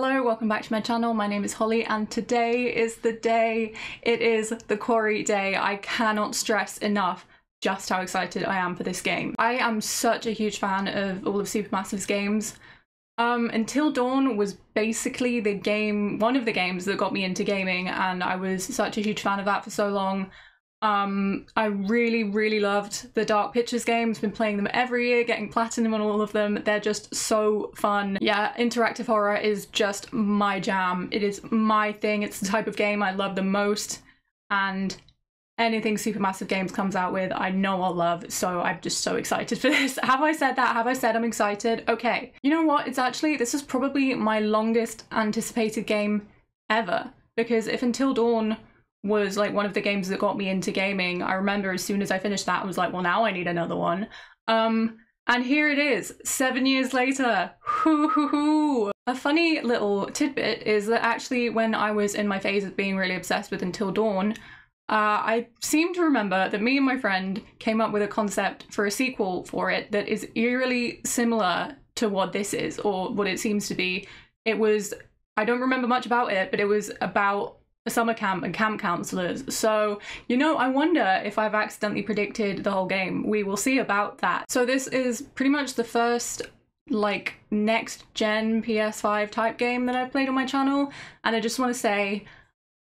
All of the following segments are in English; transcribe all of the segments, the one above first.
Hello, welcome back to my channel. My name is Holly and today is the day. It is the Quarry day. I cannot stress enough just how excited I am for this game. I am such a huge fan of all of Supermassive's games. Um, Until Dawn was basically the game, one of the games that got me into gaming and I was such a huge fan of that for so long. Um, I really, really loved the Dark Pictures games. Been playing them every year, getting platinum on all of them. They're just so fun. Yeah, interactive horror is just my jam. It is my thing. It's the type of game I love the most. And anything Supermassive Games comes out with, I know I'll love. So I'm just so excited for this. Have I said that? Have I said I'm excited? Okay. You know what? It's actually, this is probably my longest anticipated game ever. Because if Until Dawn was like one of the games that got me into gaming. I remember as soon as I finished that, I was like, well, now I need another one. Um, and here it is, seven years later. Hoo hoo hoo. A funny little tidbit is that actually, when I was in my phase of being really obsessed with Until Dawn, uh, I seem to remember that me and my friend came up with a concept for a sequel for it that is eerily similar to what this is, or what it seems to be. It was, I don't remember much about it, but it was about summer camp and camp counselors. So, you know, I wonder if I've accidentally predicted the whole game. We will see about that. So this is pretty much the first like next gen PS5 type game that I've played on my channel. And I just want to say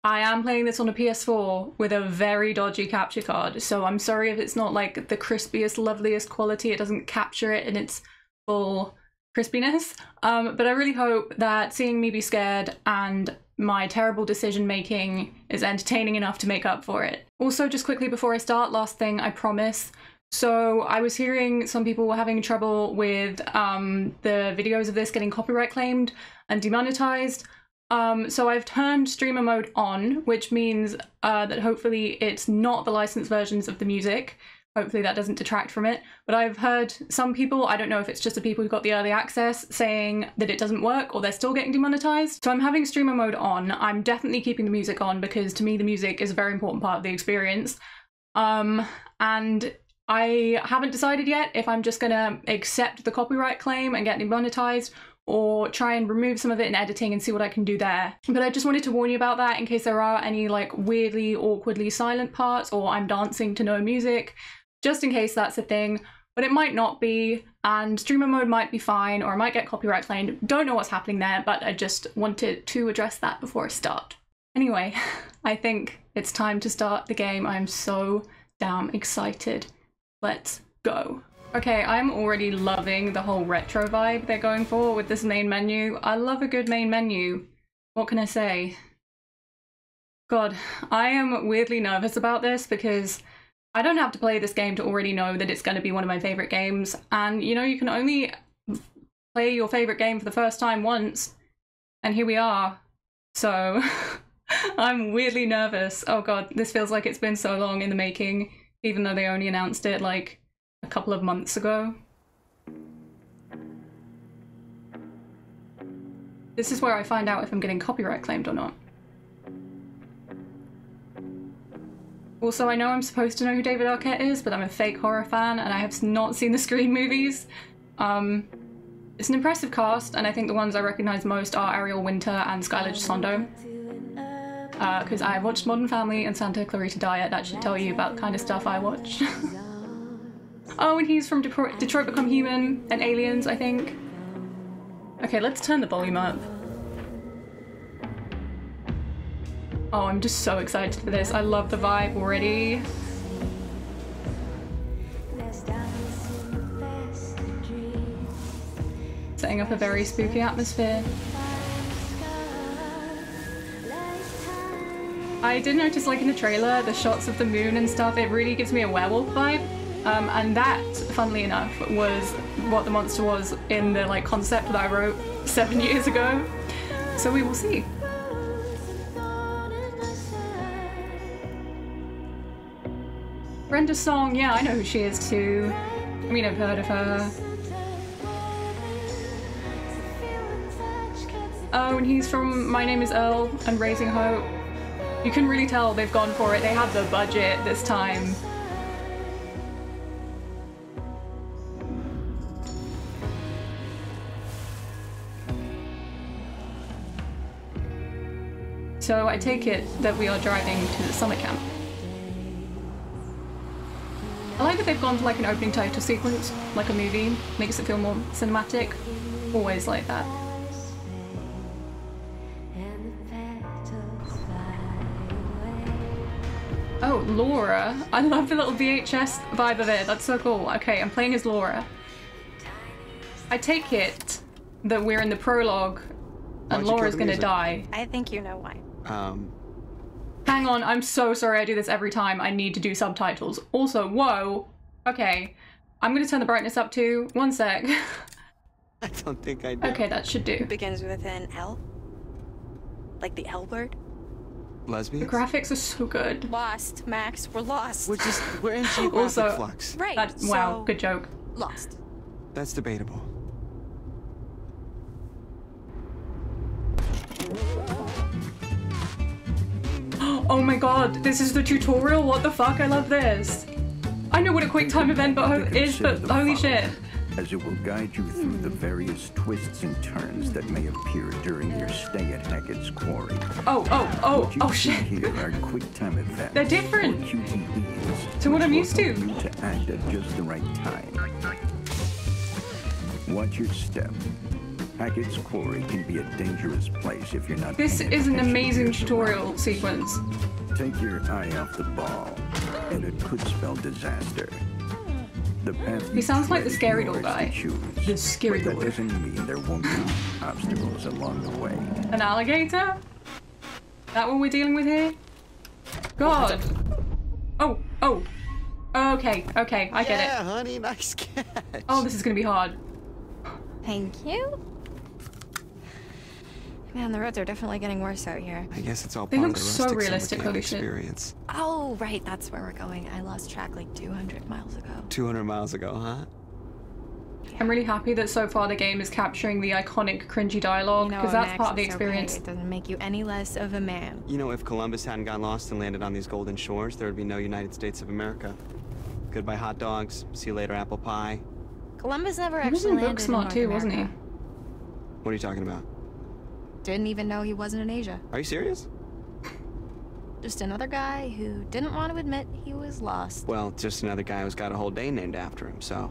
I am playing this on a PS4 with a very dodgy capture card. So I'm sorry if it's not like the crispiest, loveliest quality. It doesn't capture it in its full crispiness. Um, but I really hope that seeing me be scared and my terrible decision making is entertaining enough to make up for it. Also, just quickly before I start, last thing I promise. So I was hearing some people were having trouble with um, the videos of this getting copyright claimed and demonetized. Um, so I've turned streamer mode on, which means uh, that hopefully it's not the licensed versions of the music. Hopefully that doesn't detract from it. But I've heard some people, I don't know if it's just the people who got the early access, saying that it doesn't work or they're still getting demonetized. So I'm having streamer mode on. I'm definitely keeping the music on because to me the music is a very important part of the experience. Um, and I haven't decided yet if I'm just gonna accept the copyright claim and get demonetized or try and remove some of it in editing and see what I can do there. But I just wanted to warn you about that in case there are any like weirdly awkwardly silent parts or I'm dancing to no music just in case that's a thing, but it might not be, and streamer mode might be fine, or I might get copyright claimed. Don't know what's happening there, but I just wanted to address that before I start. Anyway, I think it's time to start the game. I'm so damn excited. Let's go. Okay, I'm already loving the whole retro vibe they're going for with this main menu. I love a good main menu. What can I say? God, I am weirdly nervous about this because I don't have to play this game to already know that it's going to be one of my favorite games. And you know, you can only play your favorite game for the first time once. And here we are. So I'm weirdly nervous. Oh god, this feels like it's been so long in the making, even though they only announced it like a couple of months ago. This is where I find out if I'm getting copyright claimed or not. Also, I know I'm supposed to know who David Arquette is, but I'm a fake horror fan and I have not seen the Scream movies. Um, it's an impressive cast, and I think the ones I recognise most are Ariel Winter and Skyler Gisondo. Because uh, I watched Modern Family and Santa Clarita Diet, that should tell you about the kind of stuff I watch. oh, and he's from Detroit, Detroit Become Human and Aliens, I think. Okay, let's turn the volume up. Oh, I'm just so excited for this. I love the vibe already. Setting up a very spooky atmosphere. I did notice like in the trailer, the shots of the moon and stuff, it really gives me a werewolf vibe. Um, and that, funnily enough, was what the monster was in the like concept that I wrote seven years ago. So we will see. Brenda Song, yeah, I know who she is too. I mean, I've heard of her. Oh, and he's from My Name is Earl and Raising Hope. You can really tell they've gone for it. They have the budget this time. So I take it that we are driving to the summer camp. I like that they've gone for like an opening title sequence, like a movie, makes it feel more cinematic. Always like that. Oh, Laura. I love the little VHS vibe of it. That's so cool. Okay, I'm playing as Laura. I take it that we're in the prologue and Why'd Laura's gonna music? die. I think you know why. Um, Hang on, I'm so sorry I do this every time. I need to do subtitles. Also, whoa. Okay. I'm gonna turn the brightness up to one sec. I don't think I do. okay, that should do. It Begins with an L. Like the L word. Lesbian. The graphics are so good. Lost, Max. We're lost. We're just, we're in geographic Also- flux. right. That, wow, good joke. Lost. That's debatable. Oh my god, this is the tutorial? What the fuck? I love this. I know what a quick time event but is, but holy shit. As it will guide you through the various twists and turns that may appear during your stay at Hackett's Quarry. Oh, oh, oh, oh shit. here are quick time events. They're different QTEs, to what I'm used to. You to act at just the right time. Watch your step. Hackett's Quarry can be a dangerous place if you're not. This is an amazing tutorial sequence. Take your eye off the ball, and it could spell disaster. The path He sounds like the scary door guy. choose. The scary but door. That doesn't mean there won't be obstacles along the way. An alligator? That what we're dealing with here? God. Oh, oh. Okay, okay, I get it. yeah, it. honey, nice catch. Oh, this is gonna be hard. Thank you. Man, the roads are definitely getting worse out here. I guess it's all They part look of the so rustic realistic, summer camp shit. experience. Oh, right. That's where we're going. I lost track like 200 miles ago. 200 miles ago, huh? I'm really happy that so far the game is capturing the iconic cringy dialogue, You know, because that's Max, part of the it's okay. experience. It doesn't make you any less of a man. You know, if Columbus hadn't got lost and landed on these golden shores, there would be no United States of America. Goodbye hot dogs. See you later apple pie. Columbus never He was actually in landed Booksmart in North too, wasn't he? What are you talking about? Didn't even know he wasn't in Asia. Are you serious? Just another guy who didn't want to admit he was lost. Well, just another guy who's got a whole day named after him, so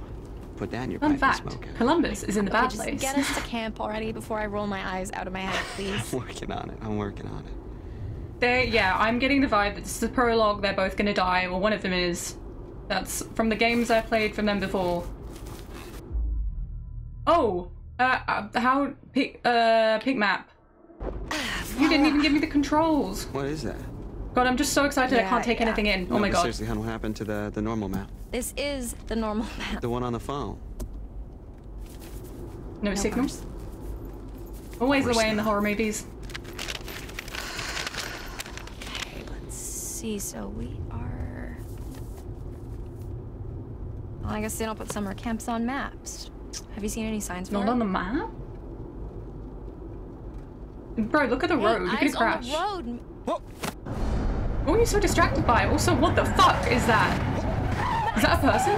put that in your Fun pipe fact, and smoke it. Columbus is in the Okay, bad just place. get us to camp already before I roll my eyes out of my head, please. I'm working on it. I'm working on it. They, yeah, I'm getting the vibe that this is a prologue, they're both gonna die, or one of them is. That's from the games I've played from them before. Oh! Uh, uh how, pick uh, pig map. You didn't even give me the controls. What is that? God, I'm just so excited I can't take yeah. anything in. Oh No, my god. Seriously, hon, what happened to the, the normal map? This is the normal map. The one on the phone. No, No signal? cars. Always the way in the horror movies. Okay, let's see. So we are. Well, I guess they don't put summer camps on maps. Have you seen any signs for Not on the map? Bro, look at the Hey, road. You could eyes on crash. the road. What are you so distracted by? Also, what the fuck is that? Is that a person?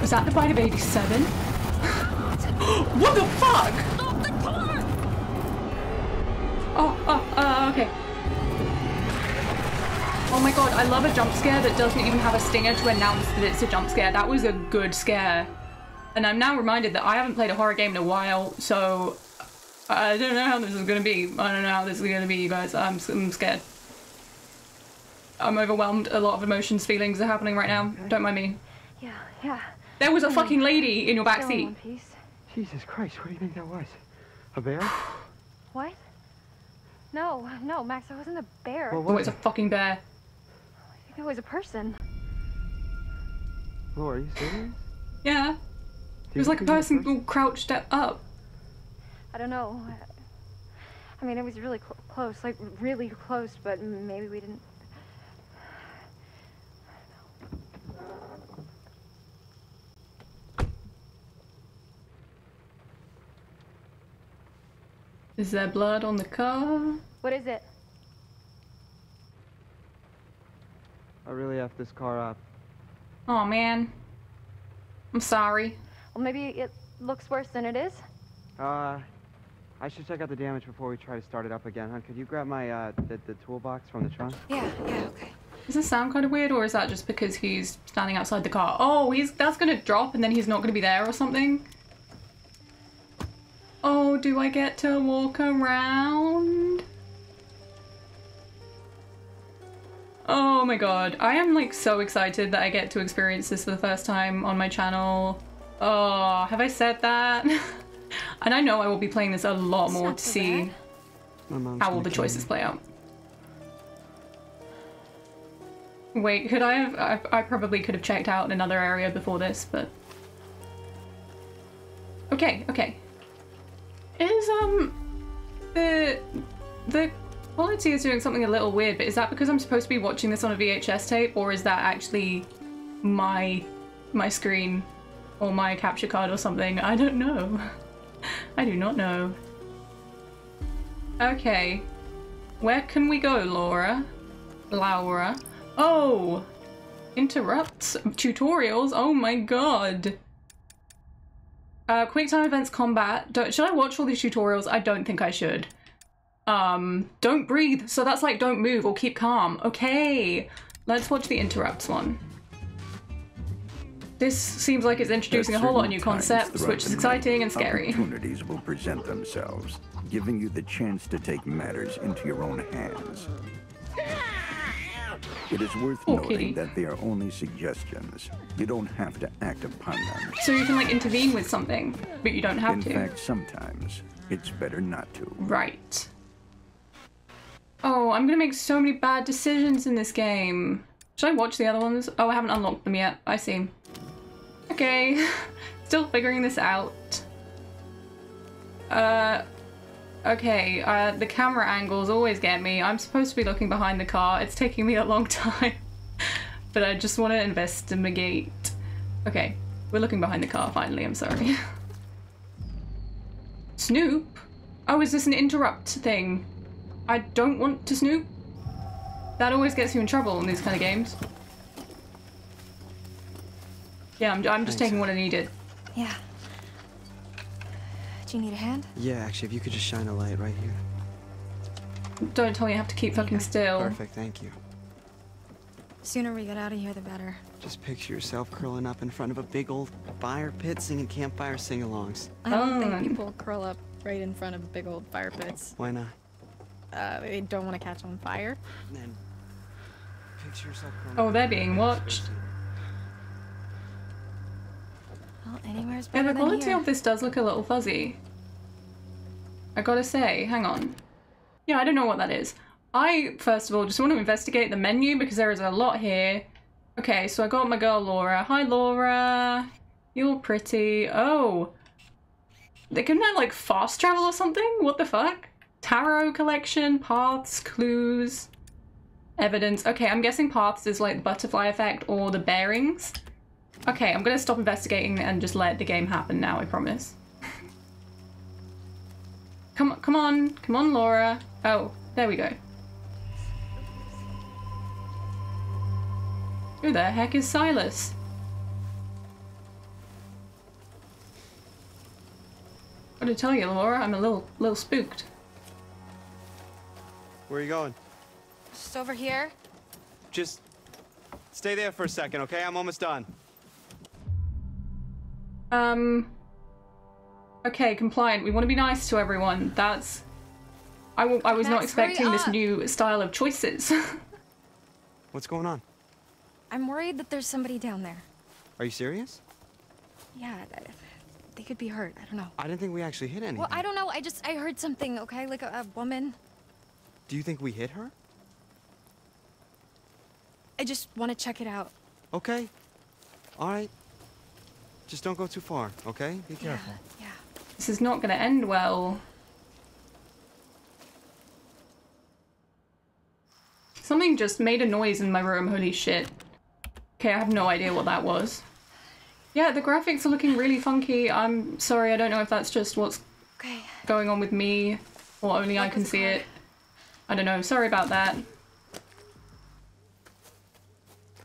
Was that the bite of 87? what the fuck? Oh, oh, uh, okay. Oh my god, I love a jump scare that doesn't even have a stinger to announce that it's a jump scare. That was a good scare. And I'm now reminded that I haven't played a horror game in a while, so I don't know how this is gonna be. I don't know how this is gonna be, you guys. I'm, I'm scared. I'm overwhelmed. A lot of emotions, feelings are happening right now. Don't mind me. Yeah, yeah. There was a fucking lady in your back seat. one. Jesus Christ, what do you think that was? A bear? What? No, no, Max, I wasn't a bear. Oh, what Oh, was it's a fucking bear. I think it was a person. Laura, are you serious? Yeah. It was like a person all crouched up. I don't know. I mean, it was really cl- close, like really close, but maybe we didn't. Is there blood on the car? What is it? I really effed this car up. Oh man. I'm sorry. Well, maybe it looks worse than it is. Uh, I should check out the damage before we try to start it up again, huh? Could you grab my, uh, the, the toolbox from the trunk? Yeah, yeah, okay. Does this sound kind of weird, or is that just because he's standing outside the car? Oh, he's that's gonna drop, and then he's not gonna be there or something. Oh, do I get to walk around? Oh my god, I am like so excited that I get to experience this for the first time on my channel. Oh, have I said that? and I know I will be playing this a lot more to see bad. My mom's how all the choices me. play out. Wait, could I have? I, I probably could have checked out in another area before this, but okay, okay. Is um the the quality is doing something a little weird, but is that because I'm supposed to be watching this on a VHS tape, or is that actually my my screen or my capture card or something? I don't know. I do not know. Okay. Where can we go, Laura? Laura? Oh! Interrupts tutorials? Oh my god. Uh, quick time events combat. Don't, should I watch all these tutorials? I don't think I should. Um, don't breathe. So that's like don't move or keep calm. Okay. Let's watch the interrupts one. This seems like it's introducing a whole lot of new concepts, which is exciting and scary. Opportunities will present themselves, giving you the chance to take matters into your own hands. It is worth noting kitty. that they are only suggestions. You don't have to act upon them. So you can like intervene with something, but you don't have In to. fact, sometimes it's better not to. Right. Oh, I'm gonna make so many bad decisions in this game. Should I watch the other ones? Oh, I haven't unlocked them yet. I see. Okay. Still figuring this out. Uh, okay, uh, the camera angles always get me. I'm supposed to be looking behind the car. It's taking me a long time. but I just want to investigate. Okay, we're looking behind the car finally. I'm sorry. Snoop? Oh, is this an interrupt thing? I don't want to snoop. That always gets you in trouble in these kind of games. Yeah, I'm, I'm just Thanks. taking what I needed. Yeah. Do you need a hand? Yeah, actually, if you could just shine a light right here. Don't tell me I have to keep fucking still. Perfect, thank you. sooner we get out of here, the better. Just picture yourself curling up in front of a big old fire pit singing campfire sing-alongs. I don't think people curl up right in front of big old fire pits. Why not? Uh, they don't want to catch on fire. And then picture yourself curling Oh, they're being of a watched. person. Well, anywhere's Yeah, the quality of this does look a little fuzzy. I gotta say, hang on. Yeah, I don't know what that is. I, first of all, just want to investigate the menu because there is a lot here. Okay, so I got my girl Laura. Hi, Laura. You're pretty. Oh. They can I like fast travel or something? What the fuck? Tarot collection, paths, clues, evidence. Okay, I'm guessing paths is like the butterfly effect or the bearings. Okay, I'm gonna stop investigating and just let the game happen now, I promise. come on, come on, come on, Laura. Oh, there we go. Who the heck is Silas? What to tell you, Laura? I'm a little, little spooked. Where are you going? Just over here. Just stay there for a second, okay? I'm almost done. Um. Okay, compliant. We want to be nice to everyone. That's. I, w- I was not Max, hurry expecting this new style of choices. What's going on? I'm worried that there's somebody down there. Are you serious? Yeah, th- they could be hurt. I don't know. I didn't think we actually hit anything. Well, I don't know. I just I heard something. Okay, like a, a woman. Do you think we hit her? I just want to check it out. Okay. All right. Just don't go too far, okay? Be careful. Yeah. this is not going to end well. Something just made a noise in my room. Holy shit. Okay, I have no idea what that was. Yeah, the graphics are looking really funky. I'm sorry, I don't know if that's just what's Okay. going on with me or only I can see called? it. I don't know. I'm sorry about that.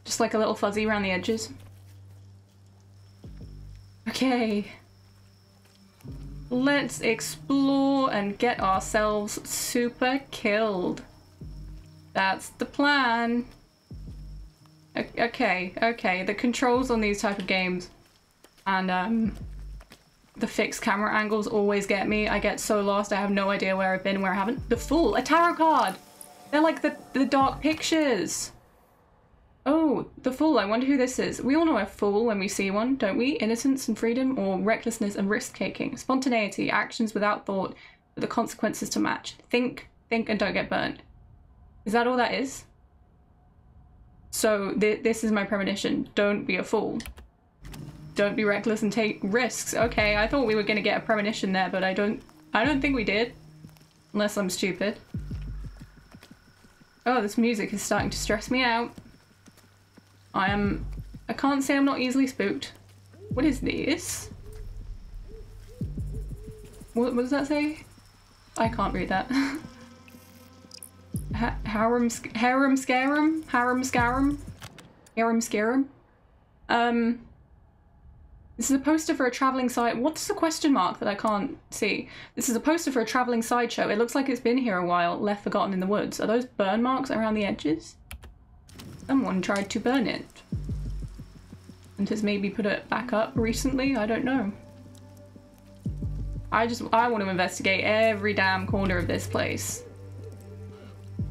Just like a little fuzzy around the edges. Okay. Let's explore and get ourselves super killed. That's the plan. Okay, okay. The controls on these type of games and um, the fixed camera angles always get me. I get so lost. I have no idea where I've been, where I haven't. The Fool, a tarot card. They're like the the dark pictures. Oh, the Fool. I wonder who this is. We all know a fool when we see one, don't we? Innocence and freedom, or recklessness and risk taking, spontaneity, actions without thought, with the consequences to match. Think, think, and don't get burnt. Is that all that is? So th- this is my premonition. Don't be a fool don't be reckless and take risks. Okay, I thought we were gonna get a premonition there, but I don't I don't think we did. Unless I'm stupid. Oh, this music is starting to stress me out. I am I can't say I'm not easily spooked. What is this? What, what does that say? I can't read that. ha harem, harem scarum? Harem scarum? Harem scarum? Um, this is a poster for a traveling site. What's the question mark that I can't see? This is a poster for a traveling sideshow. It looks like it's been here a while, left forgotten in the woods. Are those burn marks around the edges? Someone tried to burn it. And has maybe put it back up recently? I don't know. I just, I want to investigate every damn corner of this place.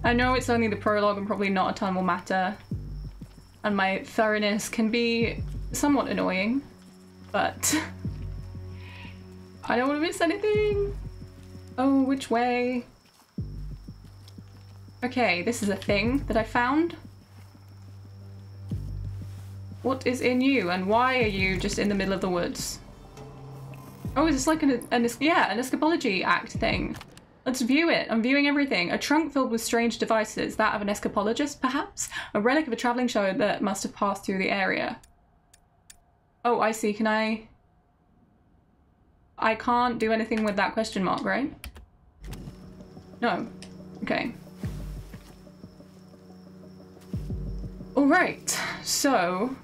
I know it's only the prologue and probably not a ton will matter. And my thoroughness can be somewhat annoying but I don't want to miss anything. Oh, which way? Okay, this is a thing that I found. What is in you and why are you just in the middle of the woods? Oh, is this like an, an yeah, an escapology act thing? Let's view it. I'm viewing everything. A trunk filled with strange devices, that of an escapologist, perhaps? A relic of a travelling show that must have passed through the area. Oh, I see. Can I... I can't do anything with that question mark, right? No. Okay. Alright, so...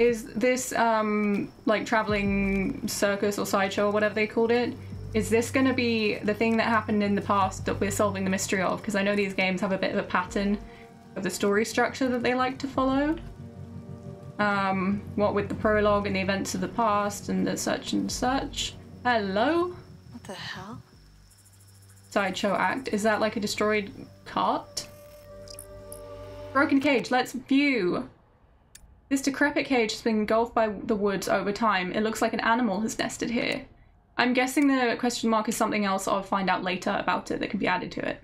Is this, um, like, traveling circus or sideshow or whatever they called it? Is this going to be the thing that happened in the past that we're solving the mystery of? Because I know these games have a bit of a pattern of the story structure that they like to follow. Um, what with the prologue and the events of the past and the such and such. Hello? What the hell? Sideshow act. Is that like a destroyed cart? Broken cage, let's view. This decrepit cage has been engulfed by the woods over time. It looks like an animal has nested here. I'm guessing the question mark is something else I'll find out later about it that can be added to it.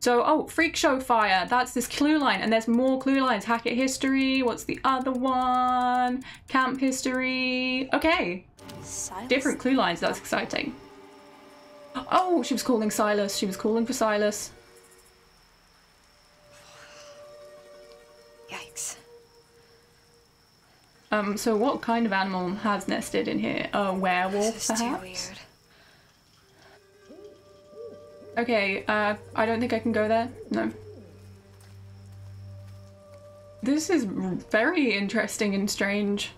So, oh, Freak Show Fire. That's this clue line, and there's more clue lines. Hackett History. What's the other one? Camp History. Okay, Silas? different clue lines. That's exciting. Oh, she was calling Silas. She was calling for Silas. Um, so what kind of animal has nested in here? A werewolf, This is too perhaps? weird. Okay, uh, I don't think I can go there. No. This is very interesting and strange.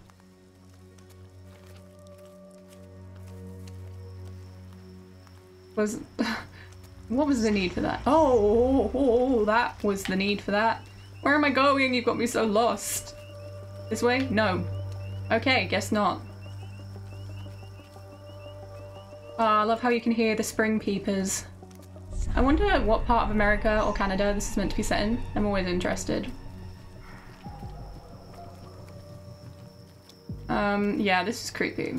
Was what was the need for that? Oh, oh, oh, that was the need for that. Where am I going? You've got me so lost. This way? No. Okay, guess not. Ah, I love how you can hear the spring peepers. I wonder what part of America or Canada this is meant to be set in. I'm always interested. Um, yeah, this is creepy.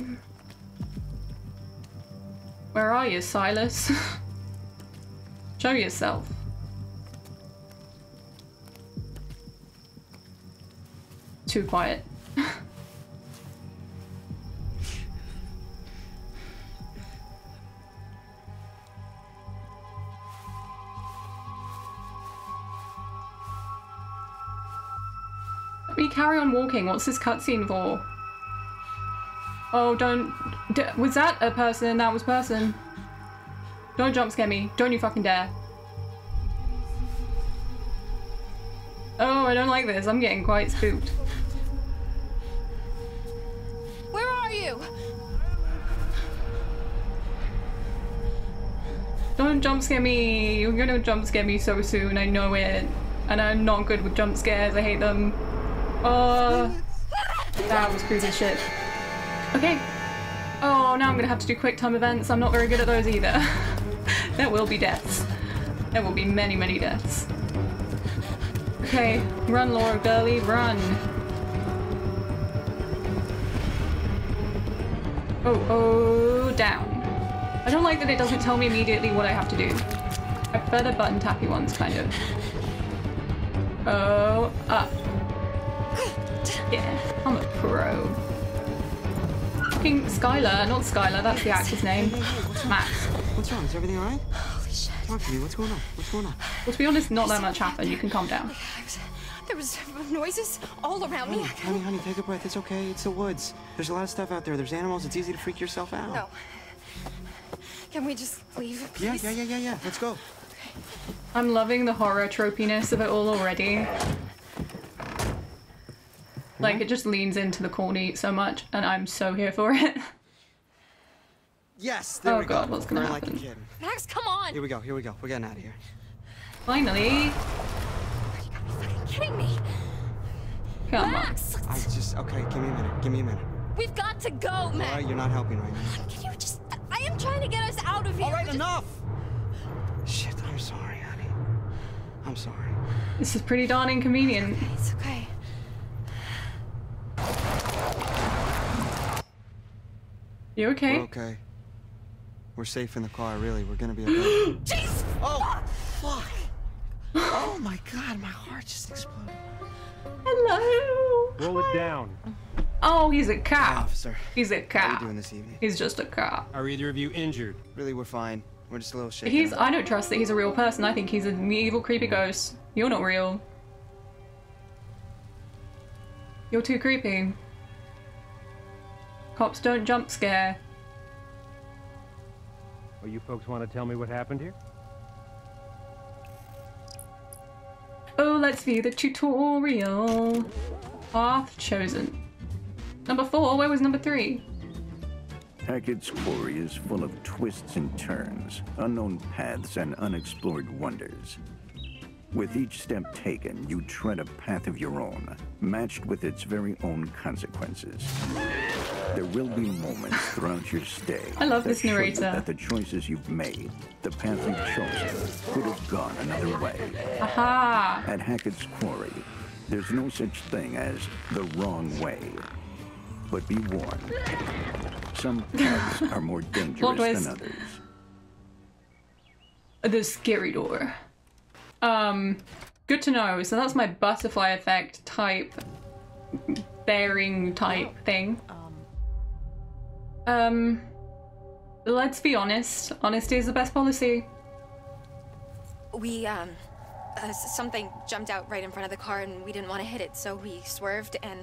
Where are you, Silas? Show yourself. Too quiet. Let me carry on walking. What's this cutscene for? Oh, don't. Was that a person? That was person. Don't jump scare me. Don't you fucking dare. Oh, I don't like this. I'm getting quite spooked. Are you? Don't jump scare me. You're gonna jump scare me so soon. I know it. And I'm not good with jump scares. I hate them. Oh, that was as shit. Okay. Oh, now I'm gonna have to do quick time events. I'm not very good at those either. there will be deaths. There will be many, many deaths. Okay, run, Laura Gurley, run. Oh, oh, down. I don't like that it doesn't tell me immediately what I have to do. I prefer the button tappy ones, kind of. Oh, up. Yeah, I'm a pro. Fucking Skyler, not Skyler, that's the actor's name. What's wrong? Max. What's wrong? Is everything all right? Holy shit. Talk to me. What's going on? What's going on? Well, to be honest, not that much happened. You can calm down. There was noises all around me. Honey, honey, take a breath. It's okay. It's the woods. There's a lot of stuff out there. There's animals. It's easy to freak yourself out. No. Can we just leave, Yeah, please? yeah, yeah, yeah, yeah. Let's go. I'm loving the horror tropiness of it all already. Like, mm-hmm. it just leans into the corny so much, and I'm so here for it. Yes. There Oh, we God, go. what's gonna We're like a happen? kid. Max, come on! Here we go. Here we go. We're getting out of here. Finally. You gotta fucking kidding me! Come on. Max! I just okay. Give me a minute. Give me a minute. We've got to go, All Max! right, you're not helping right now. Can you just... I am trying to get us out of here. All right, Just- enough. Shit. I'm sorry, honey. I'm sorry. This is pretty darn inconvenient. It's okay. You okay? We're okay. We're safe in the car. Really, we're gonna be okay. Jeez! oh, fuck. Oh my god, my heart just exploded. Hello. Roll it down. Oh, he's a Hi, cop. officer. He's a cop. How are you doing this evening? He's just a cop. Are either of you injured? Really, we're fine. We're just a little shaken. He's. up. I don't trust that he's a real person. I think he's an evil, creepy ghost. You're not real. You're too creepy. Cops don't jump scare. Well, you folks want to tell me what happened here? Oh, let's view the tutorial. Path chosen. Number four, where was number three? Hackett's Quarry is full of twists and turns, unknown paths, and unexplored wonders. With each step taken, you tread a path of your own, matched with its very own consequences. There will be moments throughout your stay. I love that this narrator. That the choices you've made, the path you've chosen, could have gone another way. Aha! At Hackett's Quarry, there's no such thing as the wrong way. But be warned, some paths are more dangerous than others. The scary door. Um, good to know. So that's my butterfly effect type bearing type thing. Um, let's be honest. Honesty is the best policy. We, um... Uh, something jumped out right in front of the car and we didn't want to hit it, so we swerved and...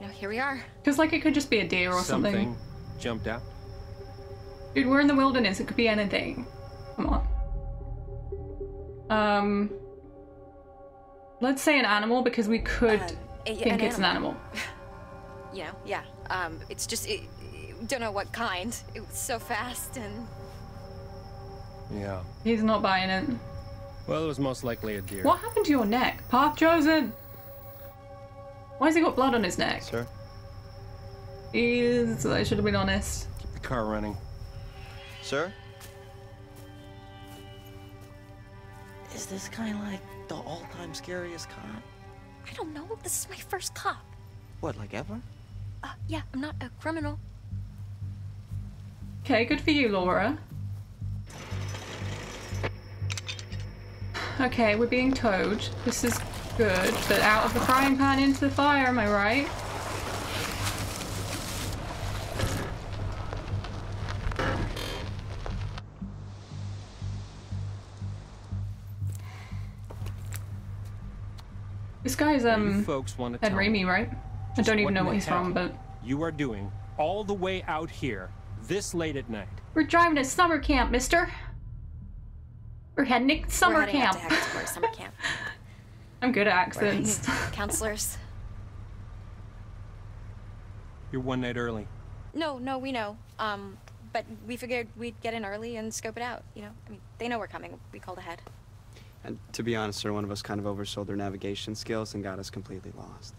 You know, here we are. Because, like, it could just be a deer or something. Something jumped out. Dude, we're in the wilderness. It could be anything. Come on. Um, let's say an animal because we could Uh, a- think an it's an animal. You know, yeah. Um, it's just... It, don't know what kind. It was so fast and... Yeah. He's not buying it. Well, it was most likely a deer. What happened to your neck? Path chosen. Why has he got blood on his neck? Sir? He's. I should have been honest. Keep the car running. Sir? Is this kind of like the all-time scariest cop? I don't know. This is my first cop. What, like ever? Uh, yeah, I'm not a criminal. Okay, good for you, Laura. Okay, we're being towed. This is good, but out of the frying pan into the fire, am I right? This guy's um folks want to Ted tell Raimi, right? I don't even what know in what he's from, but you are doing all the way out here this late at night. we're driving to summer camp, mister. We're heading to summer We're camp. out to Hackett's Quarry summer camp. I'm good at We're accents. counselors. You're one night early. No, no, we know. Um, but we figured we'd get in early and scope it out. You know, I mean, they know we're coming. We called ahead. And to be honest, sir, one of us kind of oversold their navigation skills and got us completely lost.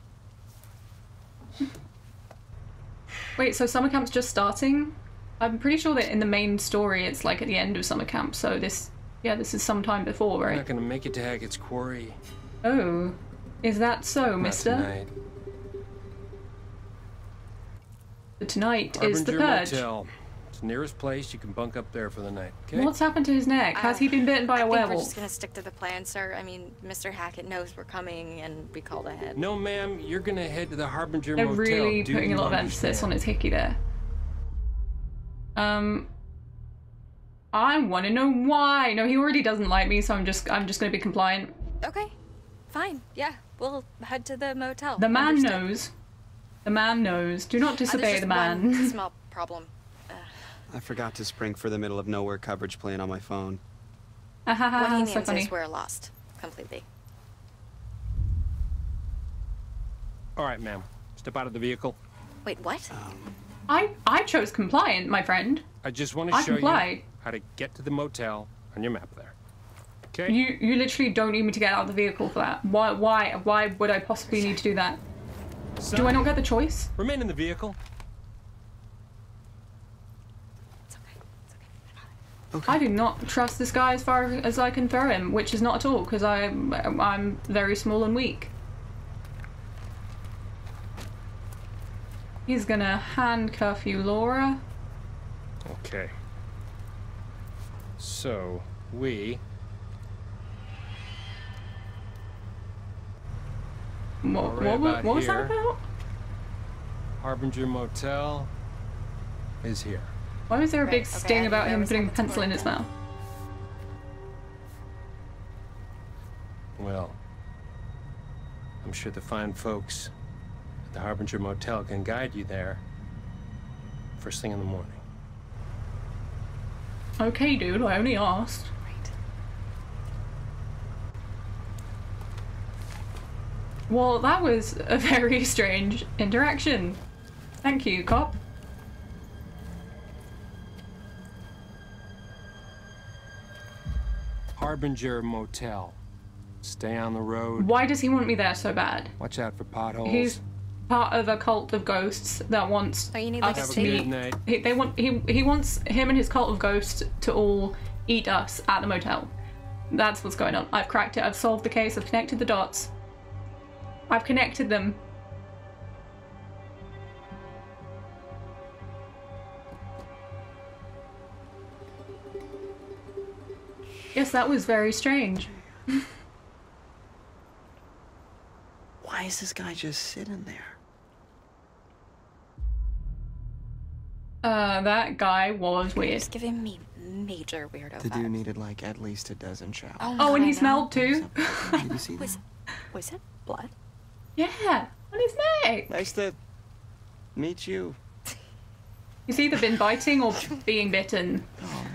Wait, so summer camp's just starting? I'm pretty sure that in the main story it's like at the end of summer camp, so this yeah, this is some time before, We're right? not gonna make it to Hackett's Quarry. Oh. Is that so, Not mister? Tonight. Tonight is the purge. Motel. It's the nearest place you can bunk up there for the night. Okay. What's happened to his neck? Has he been bitten by Uh, I a think we're just gonna stick to the plan, sir. I mean, Mr. Hackett knows we're coming, and we called ahead. No, ma'am. You're gonna head to the Harbinger They're Motel. really Do putting a you lot of emphasis on understand? his hickey there. Um I wanna know why. No, he already doesn't like me, so I'm just I'm just gonna be compliant. Okay, fine. Yeah, we'll head to the motel. The man Understood. knows. The man knows. Do not Uh, there's disobey just the one man. small problem. I forgot to spring for the middle of nowhere coverage plan on my phone. what he so means funny. is we're lost completely. All right, ma'am. Step out of the vehicle. Wait, what? Um, I I chose compliant, my friend. I just want to I show you how to get to the motel on your map there. Okay. You you literally don't need me to get out of the vehicle for that. Why why why would I possibly need to do that? Son, Do I not get the choice? Remain in the vehicle. It's okay. It's okay. I do not trust this guy as far as I can throw him, which is not at all because I'm I'm very small and weak. He's gonna handcuff you, Laura. Okay. So we What, Right what, what was that about? Harbinger Motel is here. Why was there a Right, big okay, sting I about him putting a pencil in his mouth? Well, I'm sure the fine folks at the Harbinger Motel can guide you there first thing in the morning. Okay, dude, I only asked. Right. Well, that was a very strange interaction. Thank you, cop. Harbinger Motel. Stay on the road. Why does he want me there so bad? Watch out for potholes. He's part of a cult of ghosts that wants Oh, you need, like, us to Have meet. good. He, they want he he wants him and his cult of ghosts to all eat us at the motel. That's what's going on. I've cracked it. I've solved the case. I've connected the dots. I've connected them. Yes, that was very strange. Why is this guy just sitting there? Uh, that guy was weird. It's giving me major weirdo The vibes. dude needed like at least a dozen showers. Oh, Oh, and God, he know. smelled too. Did you see that? Was, was it blood? Yeah, on his neck. Nice to meet you. He's either been biting or being bitten. Oh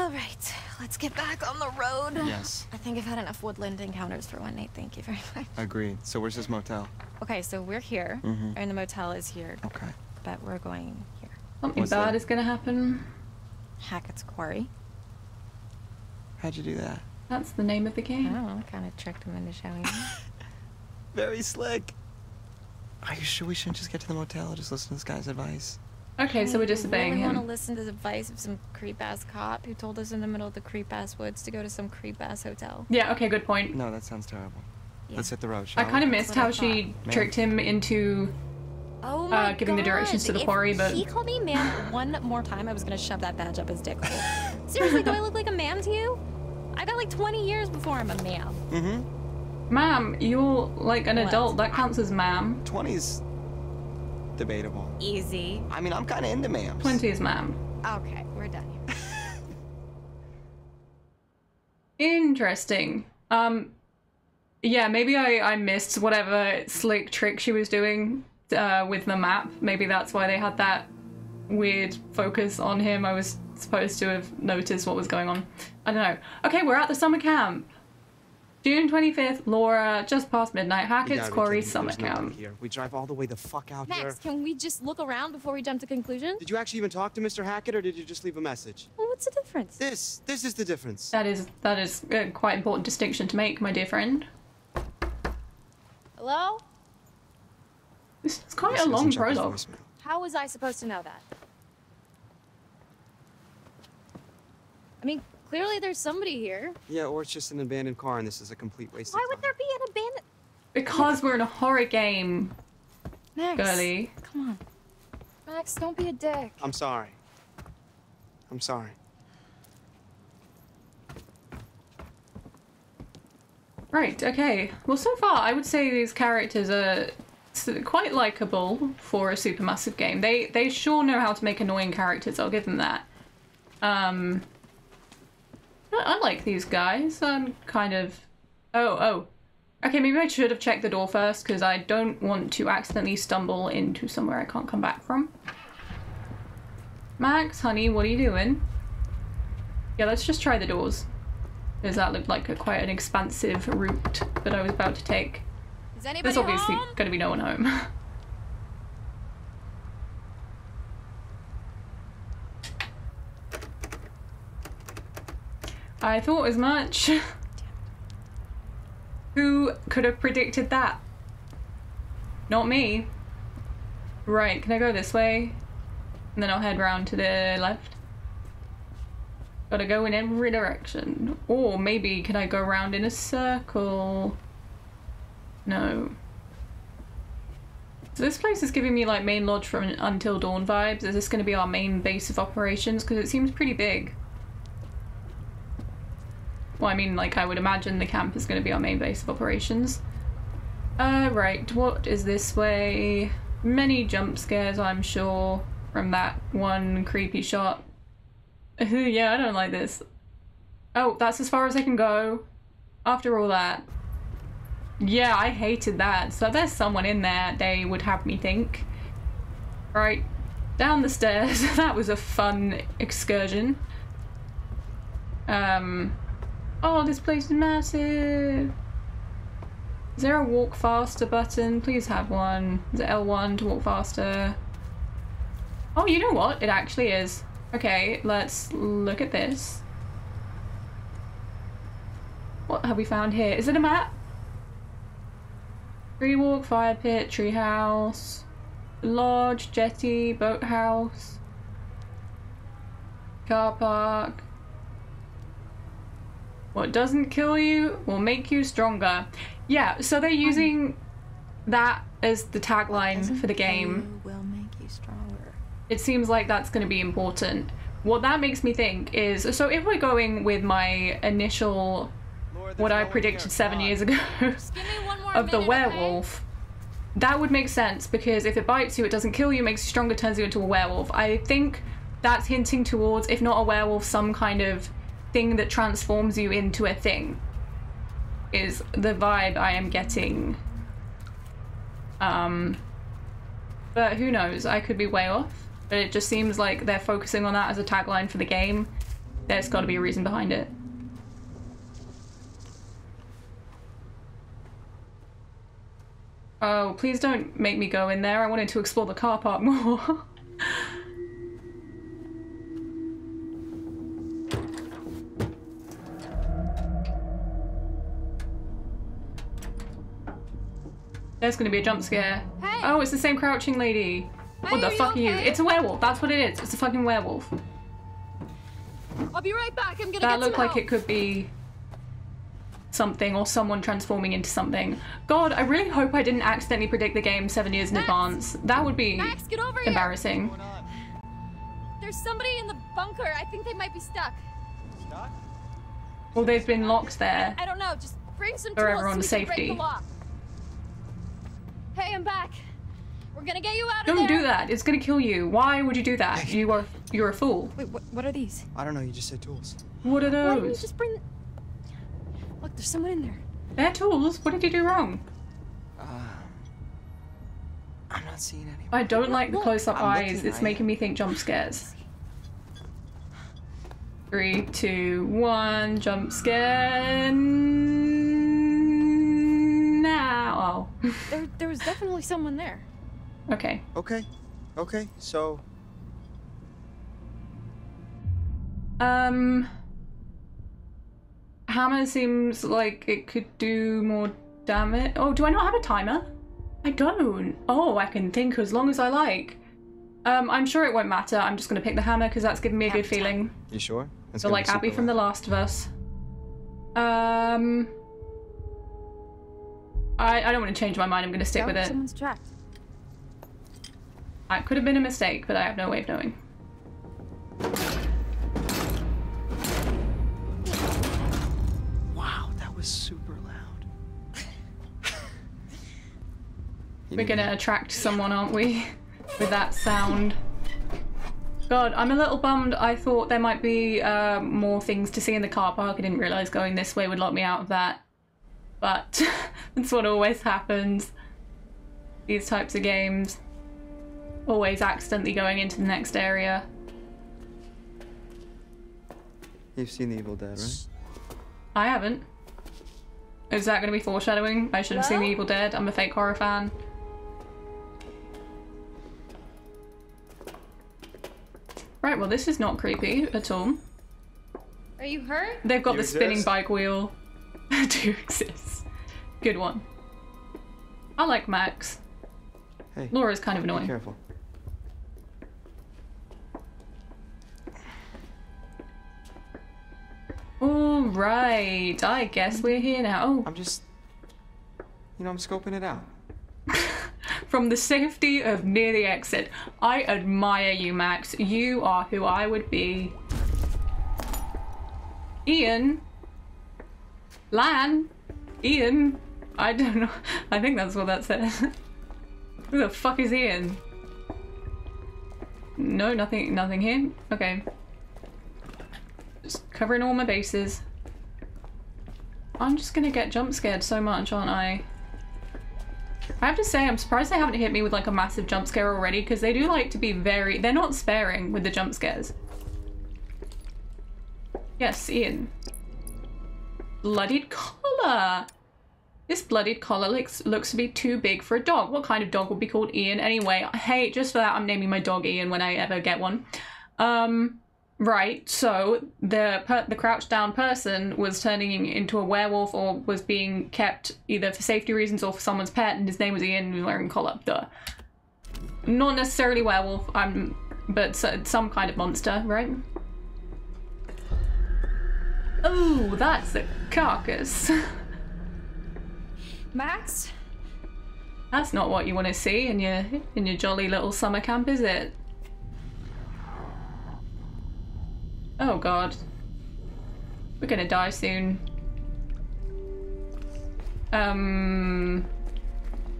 All right, let's get back on the road. Yes. I think I've had enough woodland encounters for one night. Thank you very much. Agreed. So where's this motel? Okay, so we're here, Mhm. and the motel is here, Okay. but we're going here. Something What's bad that? is gonna happen. Hackett's Quarry. How'd you do that? That's the name of the I game. don't know, kind of tricked him into showing me. Very slick. Are you sure we shouldn't just get to the motel? Just listen to this guy's advice. Okay, so we're disobeying really want to listen to the advice of some creep ass cop who told us in the middle of the creep ass woods to go to some creep ass hotel. Yeah, okay, good point. No, that sounds terrible. Yeah. Let's hit the road, I kind of missed how she thought. tricked him into. Oh Uh, my giving the directions to the If quarry, but- he called me ma'am one more time, I was gonna shove that badge up his dick hole. Seriously, do I look like a ma'am to you? I got like 20 years before I'm a ma'am. Mm-hmm. Ma'am, you're like an What? adult. That counts as ma'am. 20's debatable. Easy. I mean, I'm kind of into ma'ams. 20 is ma'am. Okay, we're done here. Interesting. Um, yeah, maybe I, I missed whatever slick trick she was doing uh, with the map. Maybe that's why they had that weird focus on him. I was supposed to have noticed what was going on. I don't know. Okay, we're at the summer camp. June 25th, Laura, just past midnight, Hackett's Hackett's gotta Quarry kidding me. Summer There's no one Camp. here. We drive all the way the fuck out here. Max, can we just look around before we jump to conclusions? Did you actually even talk to Mr. Hackett, or did you just leave a message? Well, what's the difference? This, this is the difference. That is that is a quite important distinction to make, my dear friend. Hello? This is quite Listen, a long listen, prologue. voicemail. How was I supposed to know that? I mean, clearly there's somebody here. Yeah, or it's just an abandoned car, and this is a complete waste of time. Why would time. there be an abandoned? Because we're in a horror game, Max, girly. come on. Max, don't be a dick. I'm sorry. I'm sorry. Right, okay. Well, so far, I would say these characters are quite likable for a supermassive game. They they sure know how to make annoying characters, I'll give them that. Um, I, I like these guys. I'm kind of... Oh, oh. Okay, maybe I should have checked the door first, because I don't want to accidentally stumble into somewhere I can't come back from. Max, honey, what are you doing? Yeah, let's just try the doors. Because that looked like a, quite an expansive route that I was about to take. Is anybody There's obviously home? to be no one home. I thought as much. Who could have predicted that? Not me. Right, can I go this way? And then I'll head round to the left. Gotta go in every direction. Or maybe can I go around in a circle? No. So this place is giving me like main lodge from Until Dawn vibes. Is this going to be our main base of operations? Because it seems pretty big. Well, I mean, like I would imagine the camp is going to be our main base of operations. Uh, right. What is this way? Many jump scares, I'm sure, from that one creepy shot. yeah, I don't like this. Oh, that's as far as I can go. After all that. Yeah, I hated that. So there's someone in there, they would have me think. Right, down the stairs. that was a fun excursion. Um, oh, this place is massive. Is there a walk faster button? Please have one. Is it L1 to walk faster? Oh, you know what? It actually is. Okay, let's look at this. What have we found here? Is it a map? Tree walk, fire pit, tree house, lodge, jetty, boathouse, car park. What doesn't kill you will make you stronger. Yeah, so they're um, using that as the tagline for the game. Will make you stronger. It seems like that's going to be important. What that makes me think is so if we're going with my initial what I predicted seven years ago Just give me one more of the minute, okay? werewolf, that would make sense because if it bites you, it doesn't kill you, makes you stronger, turns you into a werewolf. I think that's hinting towards, if not a werewolf, some kind of thing that transforms you into a thing. Is the vibe I am getting. Um, but who knows? I could be way off. But it just seems like they're focusing on that as a tagline for the game. There's got to be a reason behind it. Oh, please don't make me go in there. I wanted to explore the car park more. There's gonna be a jump scare. Hey! Oh, it's the same crouching lady. Hey, what the are you fuck are you? okay? It's a werewolf. That's what it is. It's a fucking werewolf. I'll be right back. I'm gonna That get looked some like help. it could be something or someone transforming into something. God, I really hope I didn't accidentally predict the game seven years in Max! advance. That would be Max, get over here. embarrassing. There's somebody in the bunker. I think they might be stuck. Stuck? Well, they've been locked there. I don't know. Just bring some For tools everyone's so we can break safety. The lock. Hey, I'm back. We're gonna get you out of Don't there. do that. It's gonna kill you. Why would you do that? You are you're a fool. Wait, what, what are these? I don't know, you just said tools. What are those? Why didn't you just bring? Look, there's someone in there. They're tools. What did you do wrong? Uh, I'm not seeing any. I don't like the close-up eyes. looking, It's I- making me think jump scares. Three, two, one, jump scare. Oh. There, there was definitely someone there. okay. Okay. Okay, so Um. Hammer seems like it could do more damage. Oh, do I not have a timer? I don't. Oh, I can think as long as I like. Um, I'm sure it won't matter. I'm just gonna pick the hammer because that's giving me a good feeling. you sure? That's So like Abby from The. Last of Us. Um. I, I don't want to change my mind. I'm gonna stick Oh, with it. Someone's trapped. That could have been a mistake, but I have no way of knowing. Wow, that was super loud. We're gonna attract someone, aren't we? With that sound. God, I'm a little bummed. I thought there might be uh, more things to see in the car park. I didn't realise going this way would lock me out of that. But that's what always happens. These types of games. Always accidentally going into the next area. You've seen The Evil Dead, right? I haven't. Is that going to be foreshadowing? I should have seen The Evil Dead. I'm a fake horror fan. Right, well, this is not creepy at all. Are you hurt? They've got You the spinning exist? bike wheel. Do exist. Good one. I like Max. Hey, Laura's kind of be annoying. careful. All right, I guess we're here now. I'm just, you know, I'm scoping it out. From the safety of near the exit, I admire you, Max. You are who I would be. Ian? Lan? Ian? I don't know. I think that's what that says. who the fuck is Ian? No, nothing, nothing here. Okay. Just covering all my bases. I'm just gonna get jump scared so much, aren't I? I have to say, I'm surprised they haven't hit me with like a massive jump scare already because they do like to be very. They're not sparing with the jump scares. Yes, Ian. Bloodied collar. This bloodied collar looks, looks to be too big for a dog. What kind of dog would be called Ian anyway? Hey, just for that, I'm naming my dog Ian when I ever get one. Um, right. So the the crouched down person was turning into a werewolf or was being kept either for safety reasons or for someone's pet, and his name was Ian. and he was wearing collar. Duh. Not necessarily werewolf. I'm, but so- some kind of monster, right? Oh, that's a carcass. Max? That's not what you want to see in your in your jolly little summer camp, is it? Oh god. We're gonna die soon. Um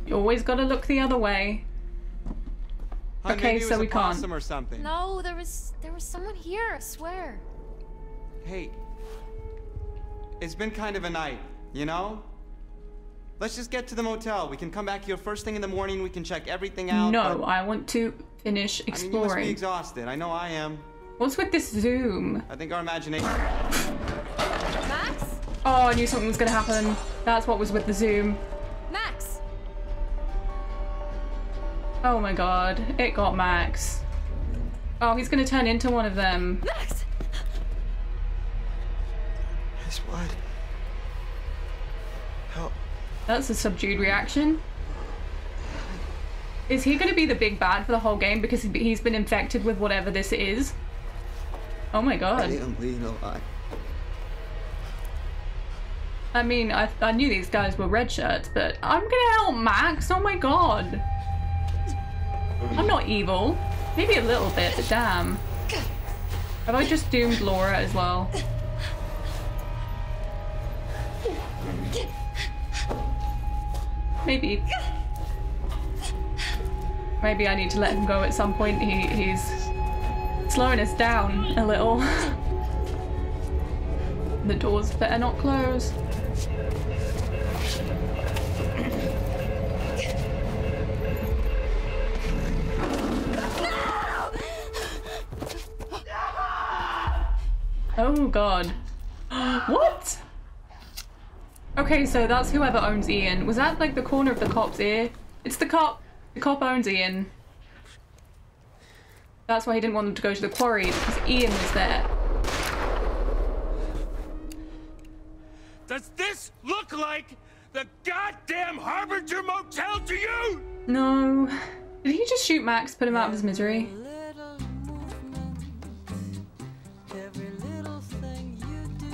you always gotta look the other way. Huh, Okay, so we a can't. or something. No, there was there was someone here. I swear. Hey, it's been kind of a night, you know? Let's just get to the motel. We can come back here first thing in the morning. We can check everything out. no, but- I want to finish I mean, you must be exploring. exhausted. I know I am. What's with this zoom? I think our imagination. Max? Oh, I knew something was gonna happen. That's what was with the zoom. Max? Oh my god, it got Max. Oh, he's gonna turn into one of them. Max? Help. That's a subdued reaction. Is he gonna be the big bad for the whole game because he- he's been infected with whatever this is? Oh my I god. didn't a lot. I mean, I, I knew these guys were red shirts, but I'm gonna help Max. Oh my god. I'm not evil. Maybe a little bit, but damn. Have I just doomed Laura as well? Maybe. Maybe I need to let him go at some point. He, he's slowing us down a little. the doors better not close. Oh god. what? Okay, so that's whoever owns Ian. Was that like the corner of the cop's ear? It's the cop. The cop owns Ian. That's why he didn't want them to go to the quarry, because Ian was there. Does this look like the goddamn Harbinger Motel to you? No. Did he just shoot Max, put him out of his misery?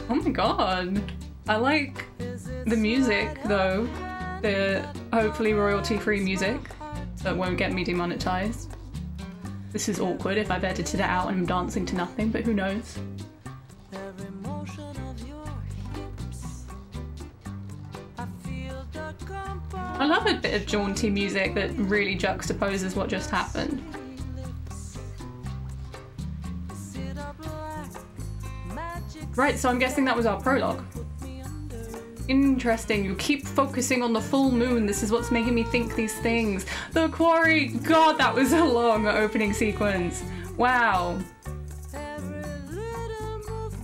Oh my god. I like the music though. The hopefully royalty free music that won't get me demonetized. This is awkward if I've edited it out and I'm dancing to nothing, but who knows? I love a bit of jaunty music that really juxtaposes what just happened. Right, so I'm guessing that was our prologue. Interesting, you keep focusing on the full moon. This is what's making me think these things. The quarry! God, that was a long opening sequence. Wow.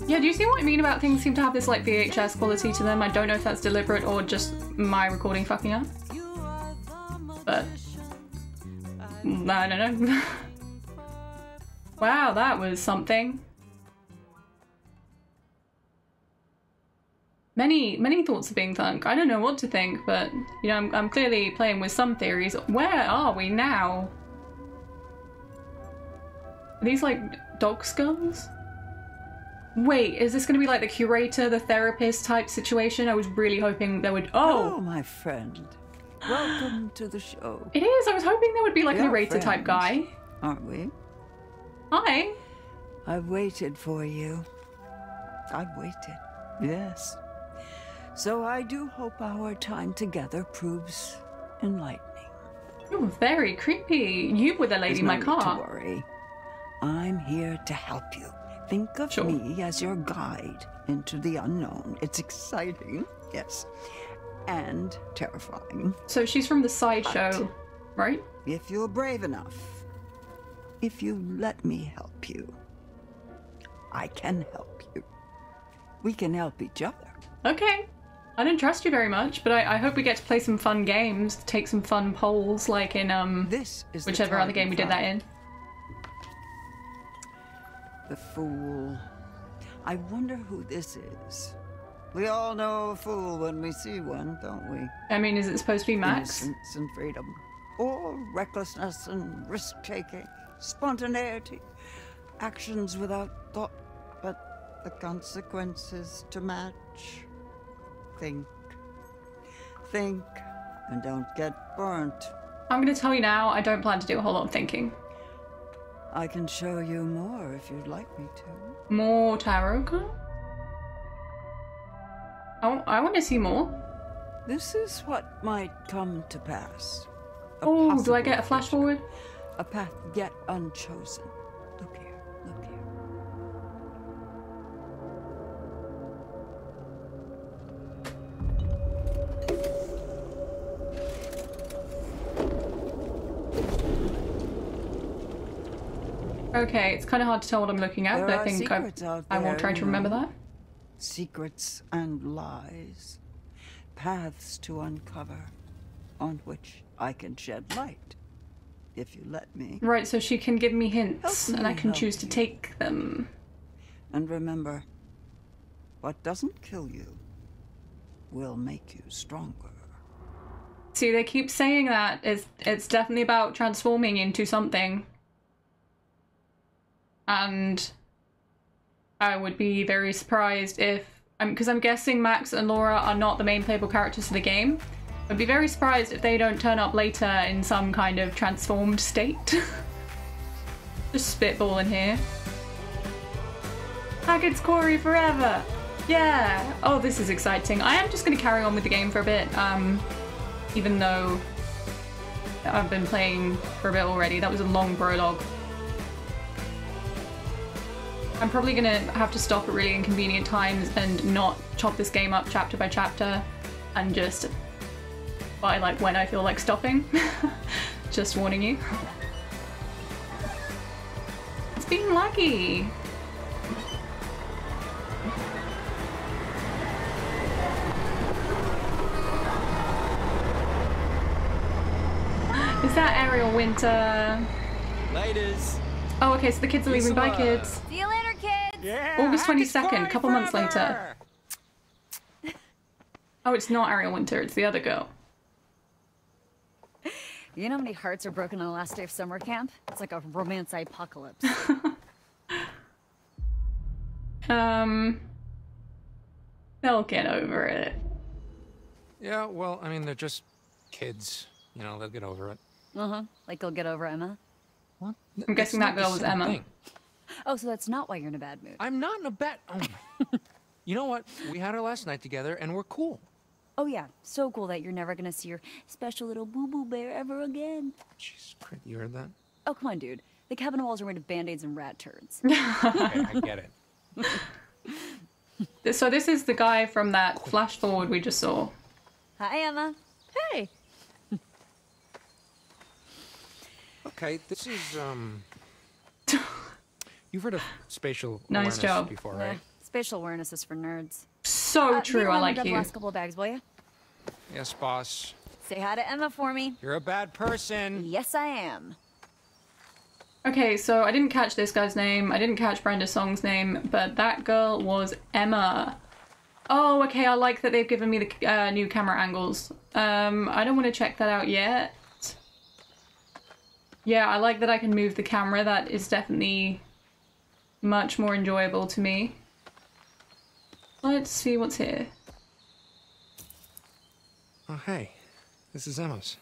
Yeah, do you see what I mean about things seem to have this like VHS quality to them? I don't know if that's deliberate or just my recording fucking up. But mm, I don't know. wow, that was something. Many, many thoughts are being thunk. I don't know what to think, but you know, I'm, I'm clearly playing with some theories. Where are we now? Are these like dog skulls? Wait, is this going to be like the curator, the therapist type situation? I was really hoping there would. Oh, oh my friend. Welcome to the show. It is. I was hoping there would be like a narrator type guy. Aren't we? Hi. I've waited for you. I've waited. Yes. So I do hope our time together proves enlightening. You're very creepy. You were the lady in my There's no need car. To worry. I'm here to help you. Think of me as your guide into the unknown. It's exciting, yes, and terrifying. So she's from the sideshow, right? If you're brave enough, if you let me help you, I can help you. We can help each other. Okay. I don't trust you very much, but I, I hope we get to play some fun games, take some fun polls, like in um this is whichever other game we did that in. The fool. I wonder who this is. We all know a fool when we see one, don't we? I mean, is it supposed to be Max? Innocence and freedom. Or recklessness and risk taking, spontaneity, actions without thought, but the consequences to match. Think. Think, and don't get burnt. I'm gonna tell you now, I don't plan to do a whole lot of thinking. I can show you more if you'd like me to. More tarot cards? I, want to see more. This is what might come to pass. A Oh, do I get a flash forward? A path yet unchosen. Okay, it's kind of hard to tell what I'm looking at, There but I think I, I won't try to remember that. Secrets and lies. Paths to uncover, on which I can shed light, if you let me. Right, so she can give me hints, Help and I can choose to take them. And remember, what doesn't kill you will make you stronger. See, they keep saying that. It's, it's definitely about transforming into something. And I would be very surprised if. Because I'm guessing Max and Laura are not the main playable characters of the game. I'd be very surprised if they don't turn up later in some kind of transformed state. Just spitballing here. Hackett's Quarry forever! Yeah! Oh, this is exciting. I am just going to carry on with the game for a bit, um, even though I've been playing for a bit already. That was a long prologue. I'm probably gonna have to stop at really inconvenient times and not chop this game up chapter by chapter and just by like when I feel like stopping. just warning you. It's been lucky. Is that Ariel Winter? Laters. Oh, okay, so the kids are leaving. Bye, kids. See you later. Yeah. August 22nd, a couple months forever. later. Oh, it's not Ariel Winter, it's the other girl. You know how many hearts are broken on the last day of summer camp? It's like a romance apocalypse. Um, they'll get over it. Yeah, well, I mean, they're just kids. You know, they'll get over it. uh huh. Like they'll get over Emma. What? I'm guessing that girl was Emma. Oh, so that's not why you're in a bad mood. I'm not in a bad. Oh you know what? We had our last night together, and we're cool. Oh yeah, so cool that you're never gonna see your special little boo boo bear ever again. Jeez, Crit, you heard that? Oh come on, dude. The cabin walls are made of band-aids and rat turds. Okay, I get it. So this is the guy from that flash forward we just saw. Hi, Emma. Hey. Okay, this is um. You've heard of spatial Nice awareness job. before, Yeah, right? spatial awareness is for nerds. So Uh, true, I like with the you. Last couple of bags, will ya? Yes, boss. Say hi to Emma for me. You're a bad person. Yes, I am. Okay, so I didn't catch this guy's name. I didn't catch Brenda Song's name, but that girl was Emma. Oh, okay. I like that they've given me the uh, new camera angles. Um, I don't want to check that out yet. Yeah, I like that I can move the camera. That is definitely much more enjoyable to me. Let's see what's here. Oh, hey, this is Emma's.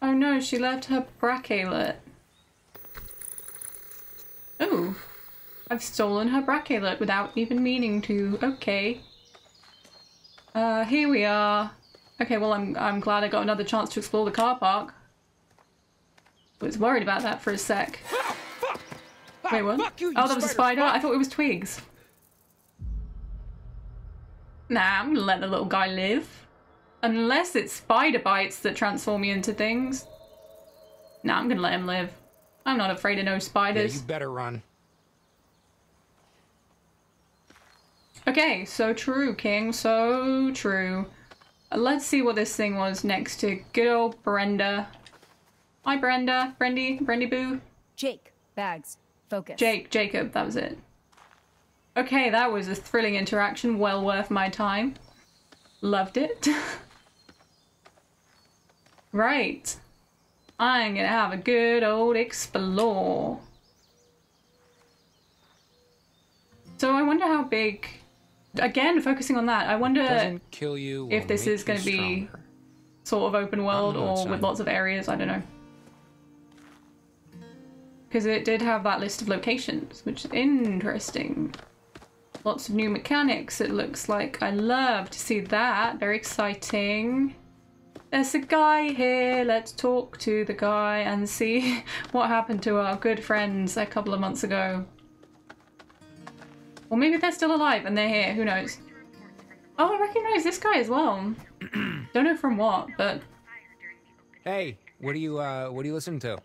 Oh no, she left her bracelet. Oh, I've stolen her bracelet without even meaning to. Okay. Uh, here we are. Okay, well, I'm I'm glad I got another chance to explore the car park. I was worried about that for a sec. Wait, what? fuck you, you oh, that was a spider spider? I thought it was twigs. Nah, I'm gonna let the little guy live. Unless it's spider bites that transform me into things. Nah, I'm gonna let him live. I'm not afraid of no spiders. Yeah, spiders. you better run. Okay, so true, King, so true. Let's see what this thing was next to good old Brenda. Hi, Brenda. Brendy, Brendy Boo. Jake, bags, focus. Jake, Jacob, that was it. Okay, that was a thrilling interaction, well worth my time. Loved it. right. I'm gonna have a good old explore. So I wonder how big. Again, focusing on that, I wonder kill you. if this is going to be stronger. sort of open world or with lots of areas. I don't know. Because it did have that list of locations, which is interesting. Lots of new mechanics, it looks like. I love to see that. Very exciting. There's a guy here. Let's talk to the guy and see what happened to our good friends a couple of months ago. Or maybe they're still alive and they're here. Who knows? Oh, I recognize this guy as well. Don't know from what, but Hey, what do you uh, what do you listen to?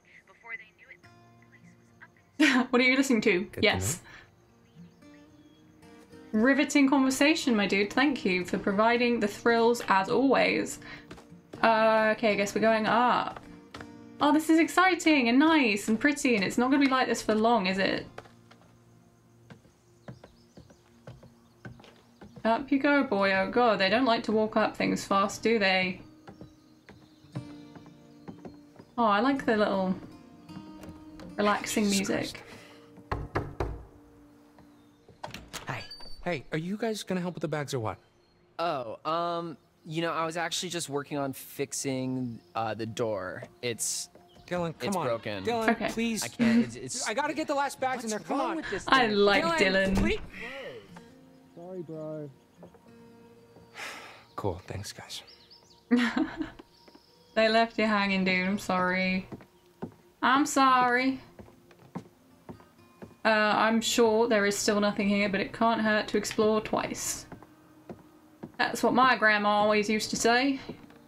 what are you listening to? Good to yes. Riveting conversation, my dude. Thank you for providing the thrills as always. Uh, okay, I guess we're going up. Oh, this is exciting and nice and pretty, and it's not going to be like this for long, is it? Up you go, boy. Oh god, they don't like to walk up things fast, do they? Oh, I like the little relaxing music. Hey, hey, are you guys gonna help with the bags or what? Oh, um, you know, I was actually just working on fixing uh, the door. It's Dylan, come it's on. broken. Dylan, Okay. please. I can't. It's, it's I gotta get the last bags in there. Come on. with this I like Dylan. please. Sorry, bro. Cool. Thanks, guys. They left you hanging, dude. I'm sorry. I'm sorry. Uh, I'm sure there is still nothing here, but it can't hurt to explore twice. That's what my grandma always used to say.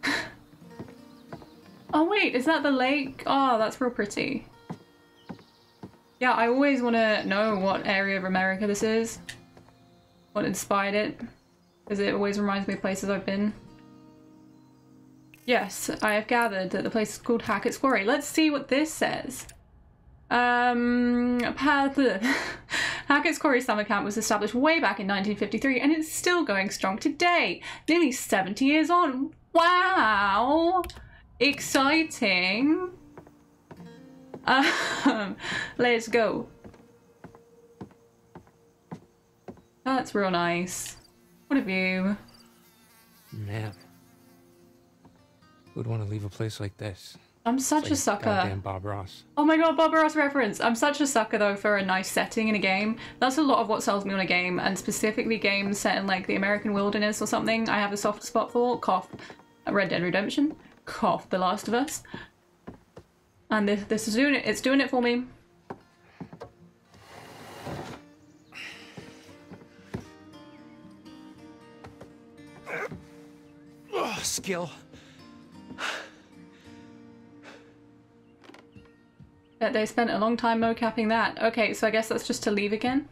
oh wait, is that the lake? Oh, that's real pretty. Yeah, I always want to know what area of America this is. What inspired it. Because it always reminds me of places I've been. Yes, I have gathered that the place is called Hackett's Quarry. Let's see what this says. Um, Hackett's Quarry Summer Camp was established way back in 1953 and it's still going strong today, nearly 70 years on. Wow! Exciting! Um, let's go. That's real nice. What a view. Man. Who'd want to leave a place like this? I'm such It's a like sucker. Goddamn Bob Ross. Oh my god, Bob Ross reference. I'm such a sucker though for a nice setting in a game. That's a lot of what sells me on a game, and specifically games set in like the American wilderness or something. I have a soft spot for. Cough, Red Dead Redemption. Cough, The Last of Us. And this this is doing it. It's doing it for me. Oh, skill. They spent a long time mocapping that. Okay, so I guess that's just to leave again.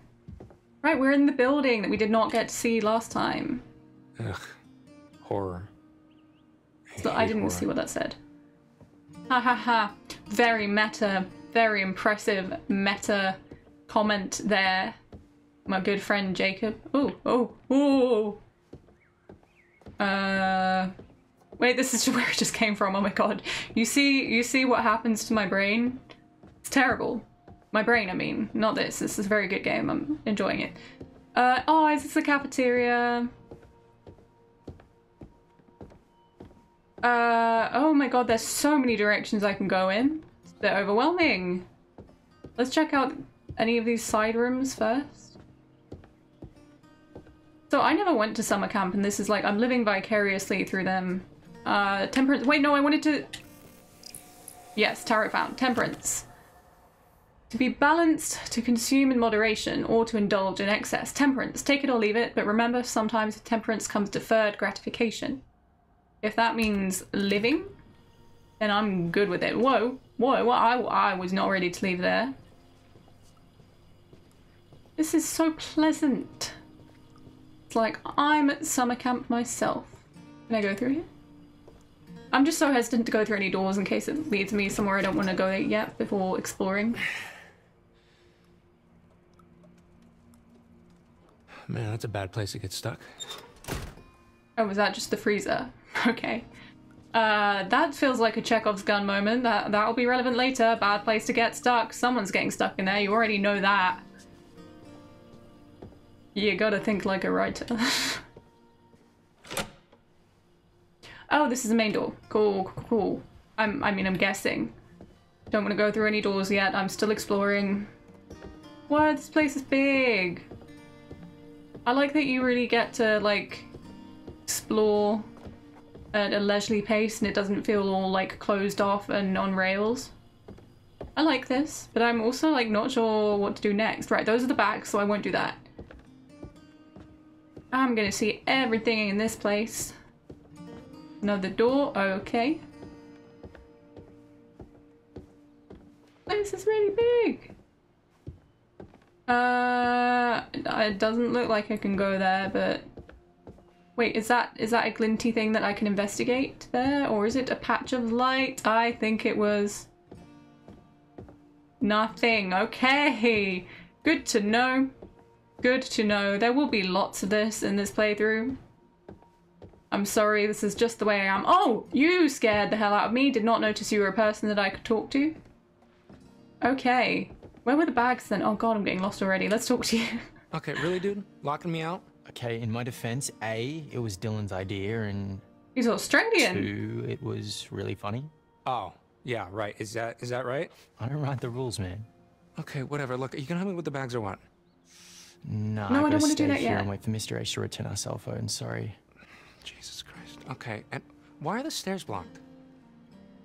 Right, we're in the building that we did not get to see last time. Ugh. Horror. So I didn't see what that said. Ha ha ha. Very meta, very impressive meta comment there. My good friend Jacob. Oh, oh, oh. Uh Wait, this is where it just came from. Oh my god. You see you see what happens to my brain? Terrible. My brain, I mean. Not this. This is a very good game. I'm enjoying it. Uh oh, is this the cafeteria? Uh, oh my god, there's so many directions I can go in. Bit overwhelming. Let's check out any of these side rooms first. So I never went to summer camp and this is like, I'm living vicariously through them. Uh, temperance, wait, no, I wanted to... Yes, tarot found. Temperance. To be balanced, to consume in moderation, or to indulge in excess. Temperance, take it or leave it, but remember, sometimes temperance comes deferred gratification. If that means living, then I'm good with it. Whoa, whoa, whoa I, I was not ready to leave there. This is so pleasant. It's like I'm at summer camp myself. Can I go through here? I'm just so hesitant to go through any doors in case it leads me somewhere I don't want to go yet before exploring. Man, that's a bad place to get stuck. Oh, was that just the freezer? Okay. Uh, that feels like a Chekhov's gun moment. That that'll be relevant later. Bad place to get stuck. Someone's getting stuck in there. You already know that. You gotta think like a writer. oh, this is the main door. Cool, cool. I'm. I mean, I'm guessing. Don't want to go through any doors yet. I'm still exploring. Wow, this place is big. I like that you really get to like explore at a leisurely pace and it doesn't feel all like closed off and on rails. I like this, but I'm also like not sure what to do next. Right, those are the backs, so I won't do that. I'm gonna see everything in this place. Another door, okay. This is really big. Uh, it doesn't look like I can go there, but Wait, is that is that a glinty thing that I can investigate there? Or is it a patch of light? I think it was... Nothing. Okay. Good to know. Good to know. There will be lots of this in this playthrough. I'm sorry, this is just the way I am. Oh! You scared the hell out of me. Did not notice you were a person that I could talk to. Okay. Where were the bags then? Oh god, I'm getting lost already. Let's talk to you. Okay, really, dude? Locking me out? Okay, in my defense, A, it was Dylan's idea, and He's Australian. two, it was really funny. Oh, yeah, right. Is that is that right? I don't write the rules, man. Okay, whatever. Look, are you can help me with the bags or what? No, No, I I don't gotta wanna do stay that here yet. and wait for Mr. H to return our cell phone. Sorry. Jesus Christ. Okay, and why are the stairs blocked?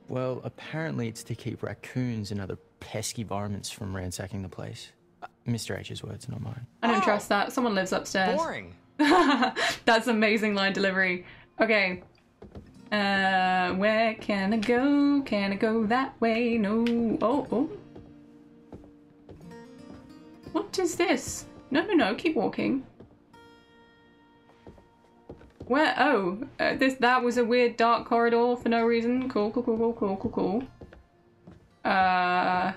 Well, apparently it's to keep raccoons and other pesky varmints from ransacking the place. Uh, Mr. H's words, not mine. I don't trust that. Someone lives upstairs. Boring. That's amazing line delivery. Okay. Uh, where can I go? Can I go that way? No. Oh, oh. What is this? No, no, no. Keep walking. Where? Oh, uh, this that was a weird dark corridor for no reason. Cool, cool, cool, cool, cool, cool, cool. Uh,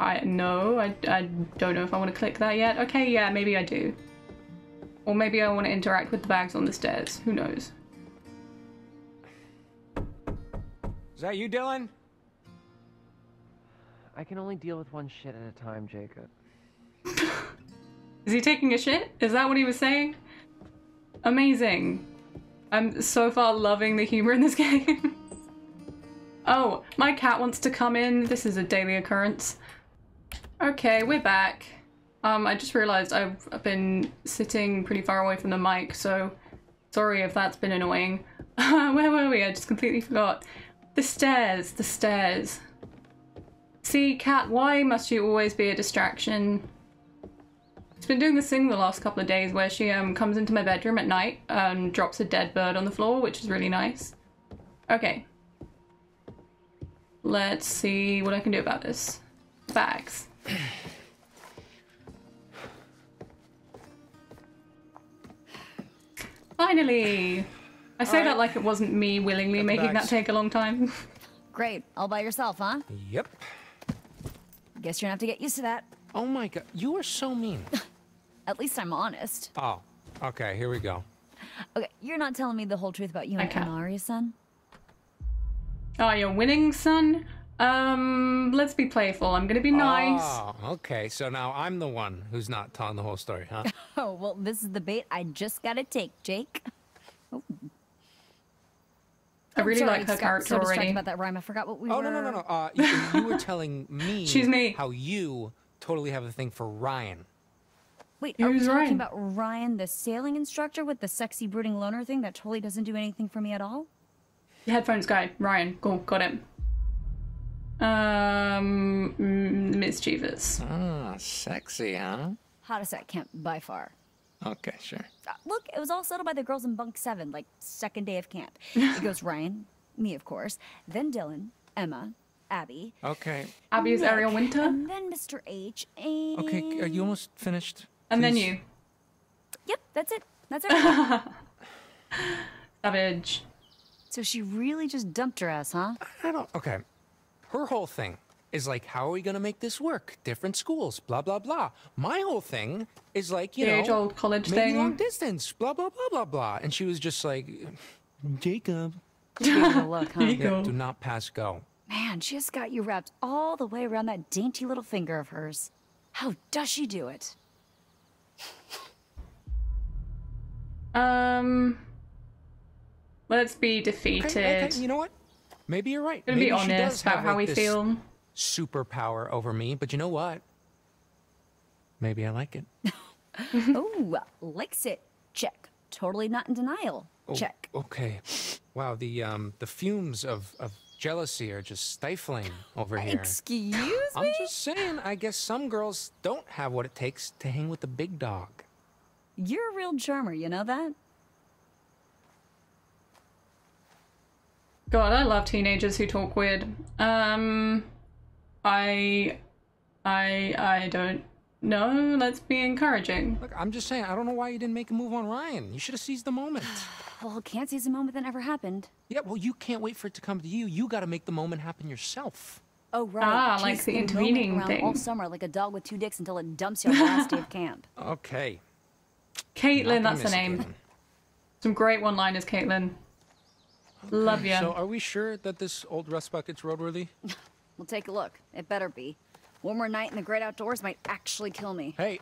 I no, I I don't know if I want to click that yet. Okay, yeah, maybe I do. Or maybe I want to interact with the bags on the stairs. Who knows? Is that you, Dylan? I can only deal with one shit at a time, Jacob. Is he taking a shit? Is that what he was saying? Amazing. I'm so far loving the humor in this game. Oh, my cat wants to come in. This is a daily occurrence. Okay, we're back. Um, I just realized I've been sitting pretty far away from the mic, so sorry if that's been annoying. Where were we? I just completely forgot. The stairs, the stairs. See, cat, why must you always be a distraction? She's been doing this thing the last couple of days where she um comes into my bedroom at night and drops a dead bird on the floor, which is really nice. Okay. Let's see what I can do about this. Bags. Finally! I say that like it wasn't me willingly making that take a long time. Great. All by yourself, huh? Yep. Guess you're gonna have to get used to that. Oh my god, you are so mean. At least I'm honest. oh, okay, here we go. Okay, you're not telling me the whole truth about you and Okay. Kamari, son? Oh, you're winning, son? Um, let's be playful. I'm gonna be nice. Oh, okay, so now I'm the one who's not telling the whole story, huh? Oh, well, this is the bait I just gotta take, Jake. Oh. I really sorry, like her just got character so distracted already. about that rhyme. I forgot what we oh, were... no, no, no, no. Uh, you, you were telling me She's me. how you totally have a thing for Ryan. Wait, are we talking Ryan? about Ryan, the sailing instructor with the sexy brooding loner thing that totally doesn't do anything for me at all? Headphones guy, Ryan. Cool, got him. Um, mm, mischievous. Ah, sexy, huh? Hottest at camp by far. Okay, sure. Uh, look, it was all settled by the girls in bunk seven, like second day of camp. it goes Ryan, me of course, then Dylan, Emma, Abby, Okay. Abby is Nick, Ariel Winter, and then Mr. H. And... Okay, are you almost finished? and then you, Yep, that's it. That's it. Savage. So she really just dumped her ass, huh? I don't. Okay. Her whole thing is like, how are we gonna make this work? Different schools, blah blah blah. My whole thing is like, you The know, age-old college maybe thing. long distance, blah blah blah blah blah. And she was just like, Jacob, Gave her a look, huh? yeah, do not pass go. Man, she has got you wrapped all the way around that dainty little finger of hers. How does she do it? Um, let's be defeated. Okay, okay, you know what? Maybe you're right. Gonna Maybe be honest about how like, we this feel. Superpower over me, but you know what? Maybe I like it. oh, likes it. Check. Totally not in denial. Oh, Check. Okay. Wow, the um the fumes of of jealousy are just stifling over here. Excuse me? I'm just saying, I guess some girls don't have what it takes to hang with the big dog. You're a real charmer, you know that? God, I love teenagers who talk weird. Um, I, I, I don't know. Let's be encouraging. Look, I'm just saying, I don't know why you didn't make a move on Ryan. You should have seized the moment. Well, can't seize a moment that never happened. yeah, well, you can't wait for it to come to you. You got to make the moment happen yourself. Oh, right. Ah, like Chase the intervening around thing. All summer, like a dog with two dicks until it dumps you on the last day of camp. Okay. Kaitlyn, that's the name. Kaitlyn. Some great one-liners, Kaitlyn. Love you. So, are we sure that this old rust bucket's roadworthy? We'll take a look. It better be. One more night in the great outdoors might actually kill me. Hey,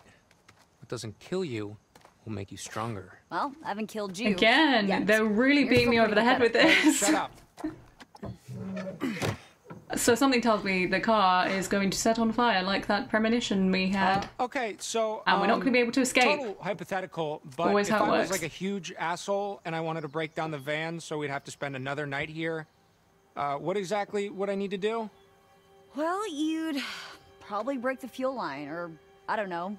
what doesn't kill you will make you stronger. Well, I haven't killed you. Again, yet. they're really You're beating me over the pretty head with this. Shut up. So something tells me the car is going to set on fire, like that premonition we had. Okay, so And we're not um, gonna be able to escape. Total hypothetical, but Always if how it I was like a huge asshole and I wanted to break down the van, so we'd have to spend another night here, uh, what exactly would I need to do? Well, you'd probably break the fuel line, or I don't know,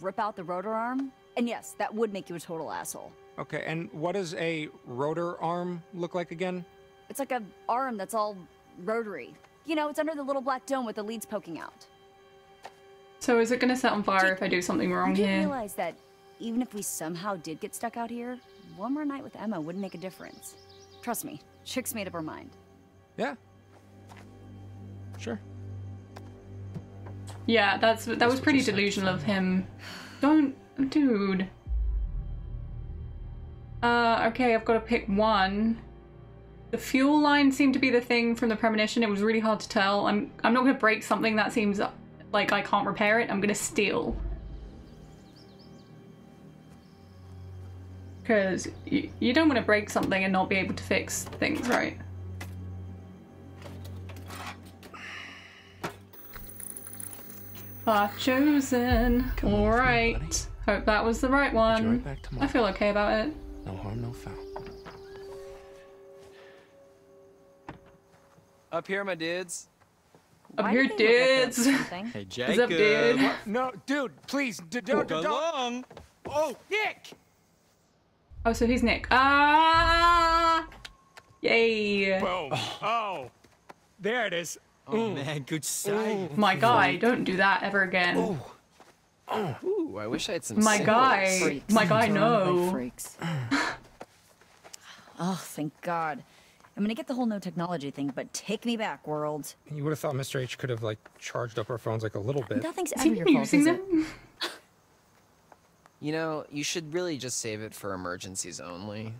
rip out the rotor arm. And yes, that would make you a total asshole. Okay, and what does a rotor arm look like again? It's like a arm that's all rotary. You know, it's under the little black dome with the leads poking out. So is it going to set on fire if I do something wrong you do here? realize that even if we somehow did get stuck out here, one more night with Emma wouldn't make a difference. Trust me, Chick's made up her mind. Yeah. Sure. Yeah, that's that was pretty delusional of him. Don't, dude. Uh, okay, I've got to pick one. The fuel line seemed to be the thing from the premonition. It was really hard to tell. I'm I'm not gonna break something that seems like I can't repair it. I'm gonna steal. Because you, you don't want to break something and not be able to fix things, right? Path chosen. Alright. Hope that was the right one. right. I feel okay about it. No harm, no foul. Up here, my dudes. Up here, dudes. Hey, Jacob. What's up, dude? What? No, dude, please, d- don't, don't. Oh, Nick! Oh, so he's Nick. Ah! Yay! Boom. Oh, there it is. Oh man, good sight. My guy, don't do that ever again. Oh. Oh. Ooh, I wish I had some. My singles. guy, my guy, no. My Freaks. oh, thank God. I'm gonna get the whole no technology thing, but take me back, world. You would have thought Mr. H could have like charged up our phones like a little bit. Nothing's Is ever your fault, is it? You know, you should really just save it for emergencies only.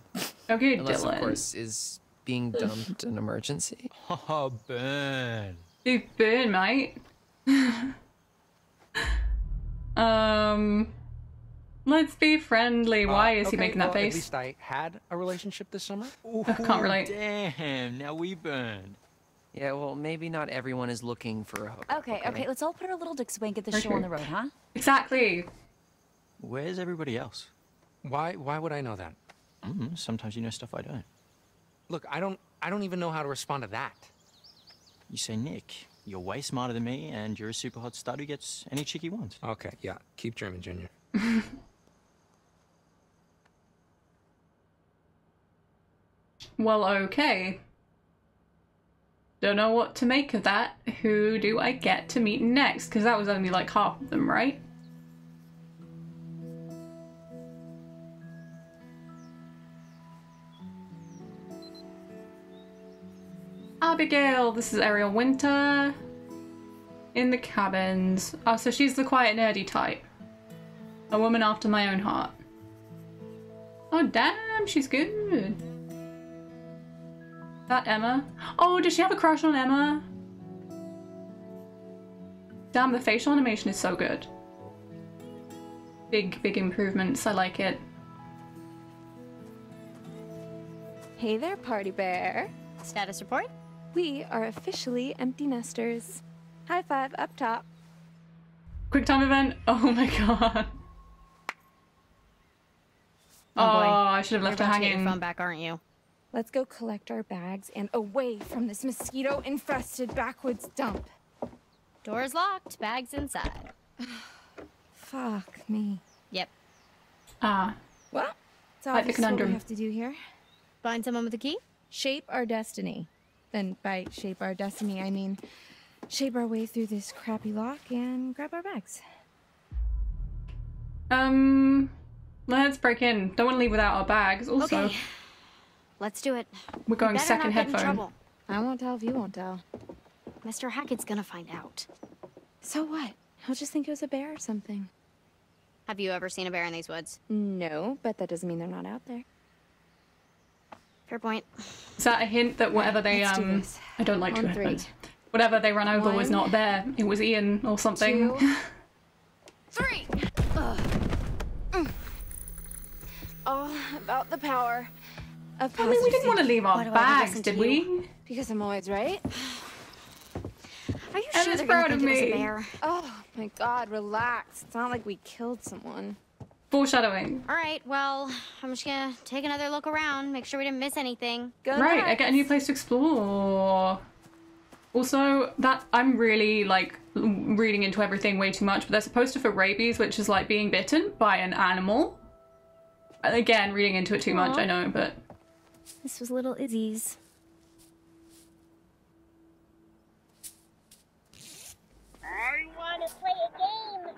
Okay, Unless, Dylan. of course, is being dumped an emergency. Oh, Ben. Dude, burn, mate. um, let's be friendly. Why is he Uh, okay, making that well, face? At least I had a relationship this summer. I can't relate. Damn, now we burned. Yeah, well, maybe not everyone is looking for a hookup. Okay, okay, let's all put our little dicks away and get this show Okay. on the road, huh? Exactly. Where's everybody else? Why? Why would I know that? Mm, sometimes you know stuff I don't. Look, I don't. I don't even know how to respond to that. You say, Nick, you're way smarter than me, and you're a super hot stud who gets any chick he wants. Okay, yeah. Keep German, Junior. Well, okay. Don't know what to make of that. Who do I get to meet next? Because that was only like half of them, right? Abigail, this is Ariel Winter. In the cabins. Oh, so she's the quiet, nerdy type. A woman after my own heart. Oh, damn, she's good. That Emma? Oh, does she have a crush on Emma? Damn, the facial animation is so good. Big, big improvements. I like it. Hey there, Party Bear. Status report? We are officially empty nesters. High five up top. Quick time event. Oh my god. Oh, oh I should have left You're her about to get hanging. your phone back, aren't you? Let's go collect our bags and away from this mosquito infested backwoods dump. Door's locked, bags inside. Fuck me. Yep. Ah. Well, it's Like the obvious what we have to do here. Find someone with a key? Shape our destiny. And by shape our destiny, I mean shape our way through this crappy lock and grab our bags. Um, let's break in. Don't want to leave without our bags. Also, Okay. Let's do it. we're going Better second not get in headphone. trouble. I won't tell if you won't tell. Mr. Hackett's gonna find out. So what? He'll just think it was a bear or something. Have you ever seen a bear in these woods? No, but that doesn't mean they're not out there. Fair point. Is that a hint that whatever they Let's do um, this. I don't like On to three. headphones. Whatever they ran over was not there. It was Ian or something. two, Three! Ugh. Mm. All about the power of I mean, we didn't want to leave our bags, did we? Because I'm always right. Are you Emma's sure they're proud of think it was a me. bear? Oh my god, relax. It's not like we killed someone. Foreshadowing. All right, well, I'm just gonna take another look around, make sure we didn't miss anything. Good Right, I get a new place to explore. Also, that I'm really like reading into everything way too much, but there's a poster for rabies, which is like being bitten by an animal. Again, reading into it too much, I know, but This was little Izzy's. I want to play a game.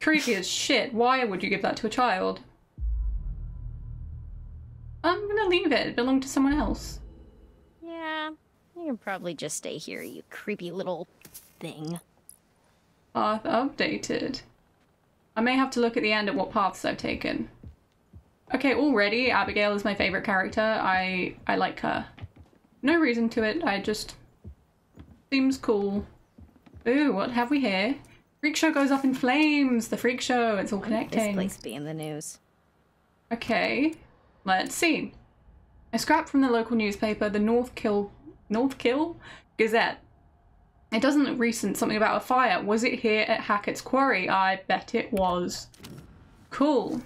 creepy as shit. Why would you give that to a child? I'm gonna leave it. It belonged to someone else. Yeah, you can probably just stay here, you creepy little thing. Path updated. I may have to look at the end at what paths I've taken. Okay, already Abigail is my favorite character. I I like her. No reason to it. I just seems cool. Ooh, what have we here? Freak show goes up in flames. The freak show. It's all connecting. This place be in the news. Okay, let's see. A scrap from the local newspaper, the North Kill North Kill Gazette. It doesn't look recent. Something about a fire. Was it here at Hackett's Quarry? I bet it was. Cool.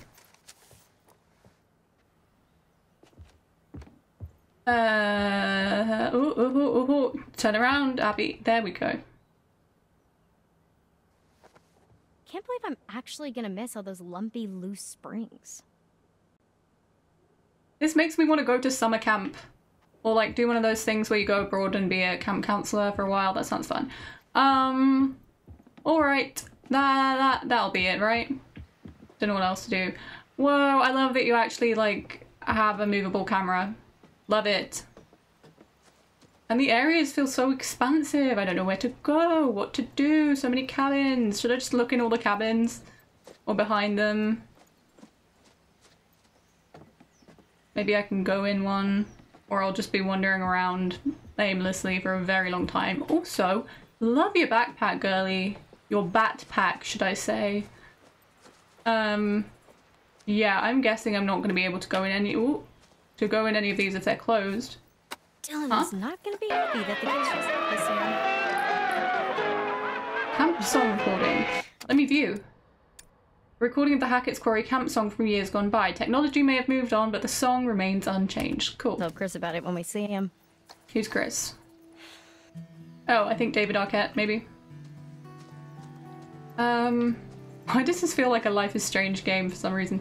Uh, ooh, ooh, ooh, ooh. Turn around, Abby. There we go. Can't believe I'm actually gonna miss all those lumpy, loose springs. This makes me want to go to summer camp. Or like do one of those things where you go abroad and be a camp counselor for a while. That sounds fun. Um, alright. That, that, that'll be it, right? Don't know what else to do. Whoa, I love that you actually like have a movable camera. Love it. And the areas feel so expansive. I don't know where to go, what to do. So many cabins. Should I just look in all the cabins? Or behind them? Maybe I can go in one. Or I'll just be wandering around aimlessly for a very long time. Also, love your backpack, girly. Your bat pack, should I say. Um, yeah, I'm guessing I'm not going to be able to go in any... Ooh, to go in any of these if they're closed. Dylan Huh? is not gonna be happy that the just listen. Camp song recording. Let me view. Recording of the Hackett's Quarry camp song from years gone by. Technology may have moved on, but the song remains unchanged. Cool. Tell Chris about it when we see him. Who's Chris? Oh, I think David Arquette, maybe. Um, why does this feel like a Life is Strange game for some reason?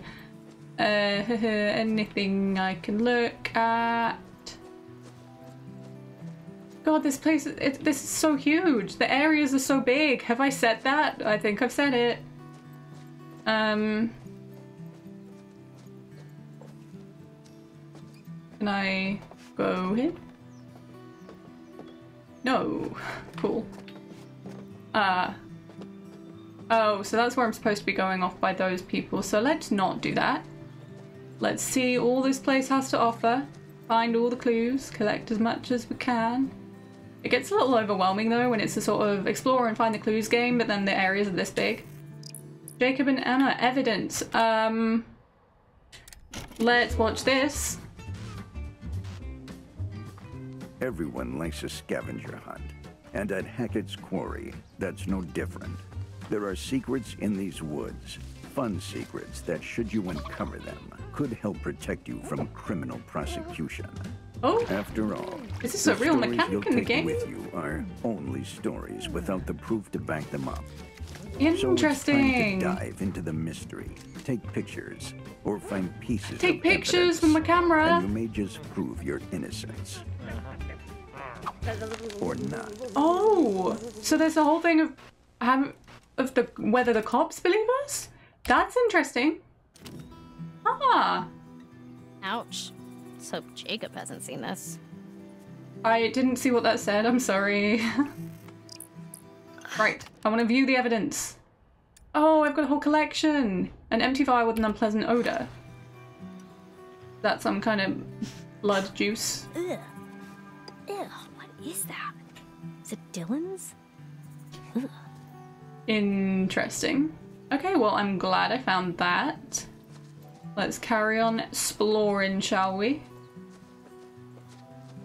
Uh, anything I can look at? God, this place, it, this is so huge. The areas are so big. Have I said that? I think I've said it. Um, can I go here? No. Cool. Uh, oh, so that's where I'm supposed to be going off by those people. So let's not do that. Let's see all this place has to offer. Find all the clues. Collect as much as we can. It gets a little overwhelming though when it's a sort of explore and find the clues game, but then the areas are this big. Jacob and Anna, evidence. Um, let's watch this. Everyone likes a scavenger hunt. And at Hackett's Quarry, that's no different. There are secrets in these woods. Fun secrets that, should you uncover them, could help protect you from criminal prosecution. Oh. After all, Is this the a real mechanic you'll in the game? with you are only stories without the proof to back them up. So Interesting. it's time to dive into the mystery, take pictures, or find pieces Take pictures with my camera. And you may just prove your innocence. Or not. Oh, so there's a whole thing of um, of the whether the cops believe us. That's interesting. Ah, Ouch. Let's hope Jacob hasn't seen this. I didn't see what that said. I'm sorry. right, I want to view the evidence. Oh, I've got a whole collection. An empty vial with an unpleasant odor. That's some kind of blood juice. Ugh. Ugh, what is that? Is it Dylan's? Ugh. Interesting. Okay, well, I'm glad I found that. Let's carry on exploring, shall we?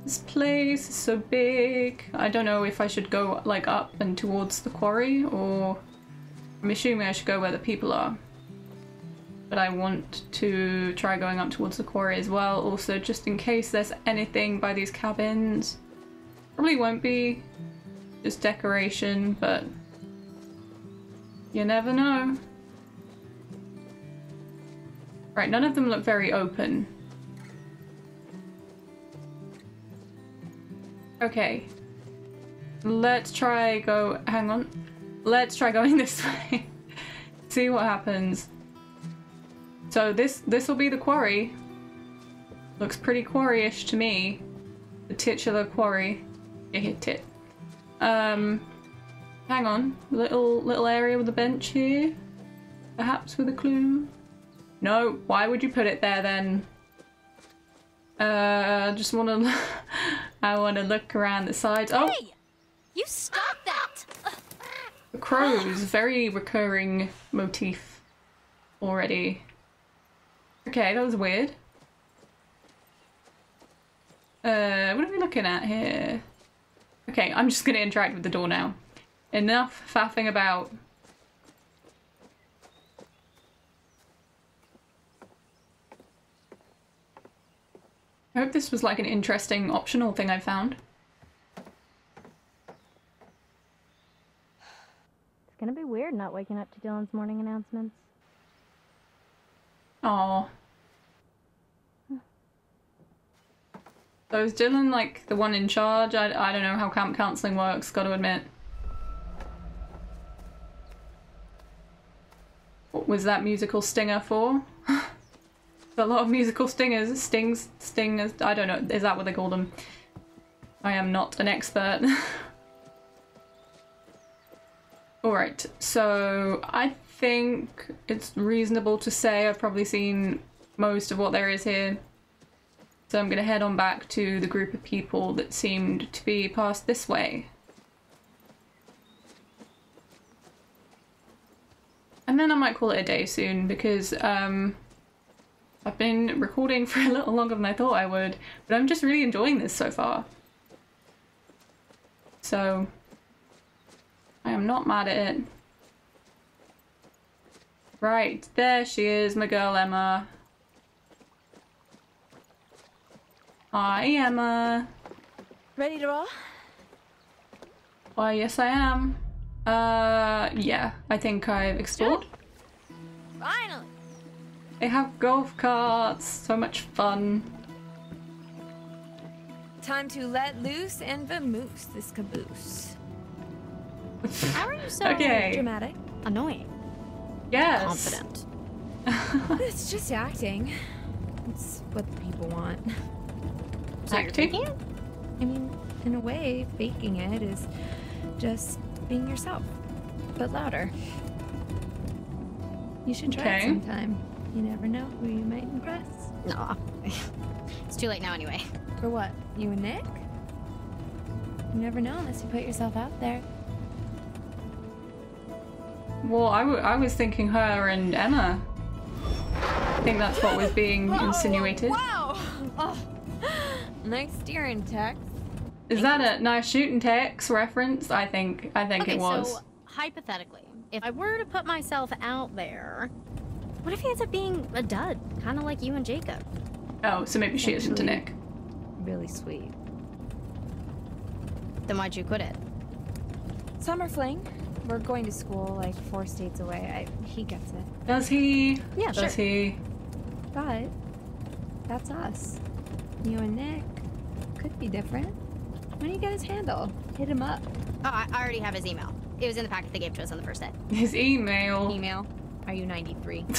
This place is so big. I don't know if I should go like up and towards the quarry or I'm assuming I should go where the people are. But I want to try going up towards the quarry as well, also just in case there's anything by these cabins. Probably won't be just decoration, but you never know. Right, none of them look very open. Okay. Let's try go hang on. Let's try going this way. See what happens. So this this will be the quarry. Looks pretty quarry-ish to me. The titular quarry. Yeah, hit it. Um, hang on. Little little area with a bench here. Perhaps with a clue. No, why would you put it there then? Uh, I just want to. I want to look around the sides. Oh, Hey! You stop that! the crows. Very recurring motif already. Okay, that was weird. Uh, what are we looking at here? Okay, I'm just gonna interact with the door now. Enough faffing about. I hope this was like an interesting optional thing I found. It's gonna be weird not waking up to Dylan's morning announcements. Oh. So is Dylan like the one in charge? I, I don't know how camp counseling works, gotta admit. What was that musical stinger for? a lot of musical stingers, stings, stingers, I don't know, is that what they call them? I am not an expert. Alright, so I think it's reasonable to say I've probably seen most of what there is here. So I'm going to head on back to the group of people that seemed to be passed this way. And then I might call it a day soon because um, I've been recording for a little longer than I thought I would, but I'm just really enjoying this so far. So I am not mad at it. Right, there she is, my girl Emma. Hi, Emma. Ready to roll? Why, yes, I am. Uh, yeah, I think I've explored. Finally! They have golf carts, so much fun. Time to let loose and vamoose this caboose. How are you so Okay. dramatic? Annoying. Yes. Confident. it's just acting. It's what the people want. So you're Acting? it? I mean, in a way, faking it is just being yourself, but louder. You should try Okay. it sometime. You never know who you might impress. No. it's too late now anyway. For what? You and Nick? You never know unless you put yourself out there. Well, I, w- I was thinking her and Emma. I think that's what was being oh, insinuated. Wow! Oh, nice steering, Tex. Is that a nice shooting Tex reference? I think I think okay, it was. so hypothetically, if I were to put myself out there, what if he ends up being a dud, kind of like you and Jacob? Oh, so maybe she isn't to Nick. Really sweet. Then why'd you quit it? Summer fling. We're going to school like four states away. I, he gets it. Does he? Yeah, Does sure. he? But that's us. You and Nick could be different. When do you get his handle, hit him up. Oh, I, I already have his email. It was in the packet they gave to us on the first day. His email. Email. Are you 93?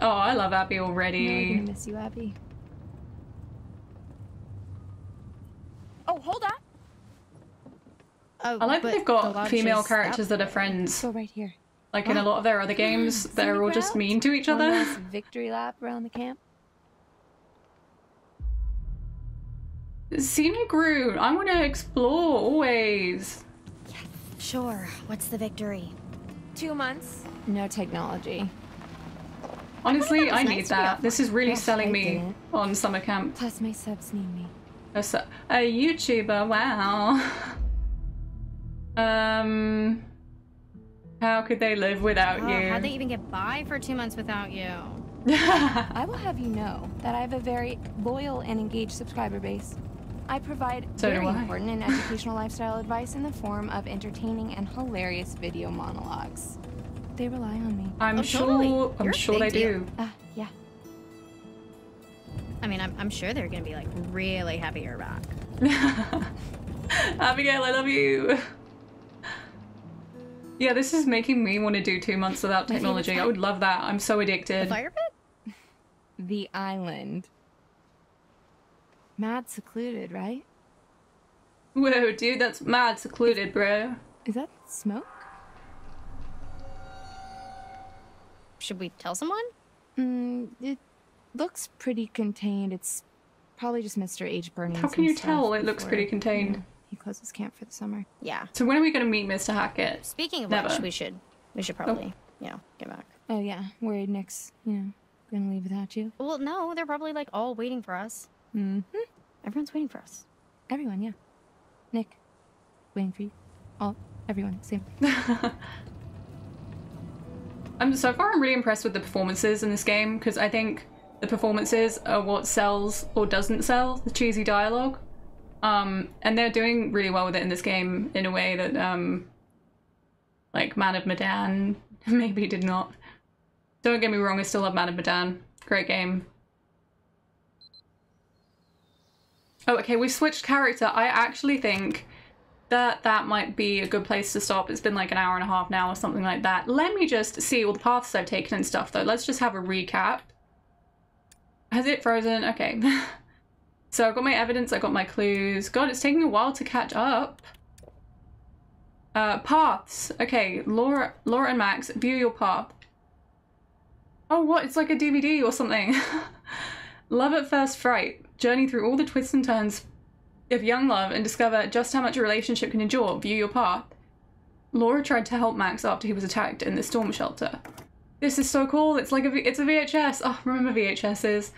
Oh, I love Abby No, I'm gonna miss you, Abby. Oh, hold on. Oh, I like that they've got female characters that that are friends. Go right here. Like in a lot of their other games, they're all just mean to each? One other. victory lap around the camp. Scenic route. I want to explore always. Sure. What's the victory? Two months. No technology. Honestly, I nice need to be that. This is really Yes, selling I me didn't. on summer camp. Plus, my subs need me. A, su- a YouTuber, wow. um, how could they live without Oh, you? how'd they even get by for two months without you? I will have you know that I have a very loyal and engaged subscriber base. I provide So very important and educational lifestyle advice in the form of entertaining and hilarious video monologues. They rely on me. I'm Oh, sure. totally. I'm You're sure they deal. do. Ah, yeah. I mean, I'm, I'm sure they're gonna be like really happy you're back. Abigail, I love you. Yeah, this is making me want to do two months without technology. I would love that. I'm so The addicted. fire pit? the island. Mad secluded, right? Whoa, dude, that's mad secluded, bro. Is that smoke? Should we tell someone? Mm, it looks pretty contained. It's probably just Mr. H burning. How can some you stuff tell it looks pretty contained? Yeah, he closes camp for the summer. Yeah. So when are we going to meet Mr. Hackett? Speaking of Never. which, we should we should probably you know get back. Oh yeah, worried Nick's, you know, gonna leave without you. Well, no, they're probably like all waiting for us. Mm-hmm. Everyone's waiting for us. Everyone, yeah. Nick, waiting for you. All, everyone, same. I'm so far I'm really impressed with the performances in this game because I think the performances are what sells or doesn't sell the cheesy dialogue. Um, and they're doing really well with it in this game in a way that um, like Man of Medan maybe did not. Don't get me wrong, I still love Man of Medan. Great game. Oh, okay, we switched character. I actually think that that might be a good place to stop. It's been like an hour and a half now or something like that. Let me just see all the paths I've taken and stuff though. Let's just have a recap. Has it frozen? Okay. so I've got my evidence, I've got my clues. God, it's taking a while to catch up. Uh, paths. Okay, Laura, Laura and Max, view your path. Oh, what? It's like a DVD or something. love at first fright. Journey through all the twists and turns of young love and discover just how much a relationship can endure. View your path. Laura tried to help Max after he was attacked in the storm shelter. This is so cool. It's like a it's a VHS. Oh, remember VHSs?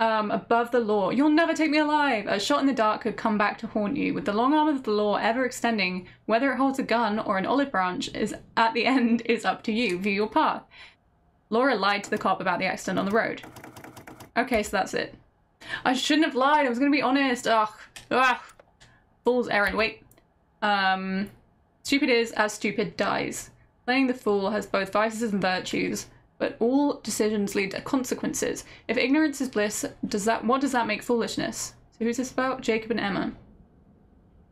Um, above the law. You'll never take me alive. A shot in the dark could come back to haunt you. With the long arm of the law ever extending, whether it holds a gun or an olive branch is at the end is up to you. View your path. Laura lied to the cop about the accident on the road. Okay, so that's it. I shouldn't have lied. I was gonna be honest. Ugh. Ugh. Fool's errand. Wait. Um, stupid is as stupid dies. Playing the fool has both vices and virtues, but all decisions lead to consequences. If ignorance is bliss, does that what does that make foolishness? So who's this about? Jacob and Emma.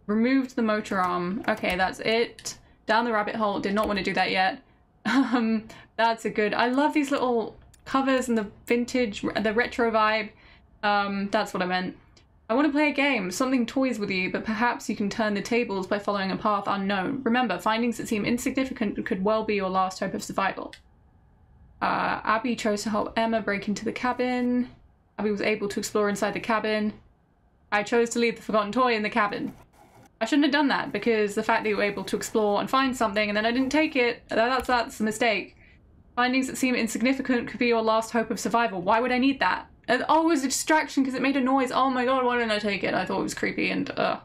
Removed the motor arm. Okay, that's it. Down the rabbit hole. Did not want to do that yet. Um, that's a good. I love these little covers and the vintage, the retro vibe. Um, that's what I meant. I want to play a game, something toys with you, but perhaps you can turn the tables by following a path unknown. Remember, findings that seem insignificant could well be your last hope of survival. Uh, Abby chose to help Emma break into the cabin. Abby was able to explore inside the cabin. I chose to leave the forgotten toy in the cabin. I shouldn't have done that because the fact that you were able to explore and find something and then I didn't take it, that's, that's a mistake. Findings that seem insignificant could be your last hope of survival. Why would I need that? And, oh, it was a distraction because it made a noise. Oh my god, why didn't I take it? I thought it was creepy and, uh,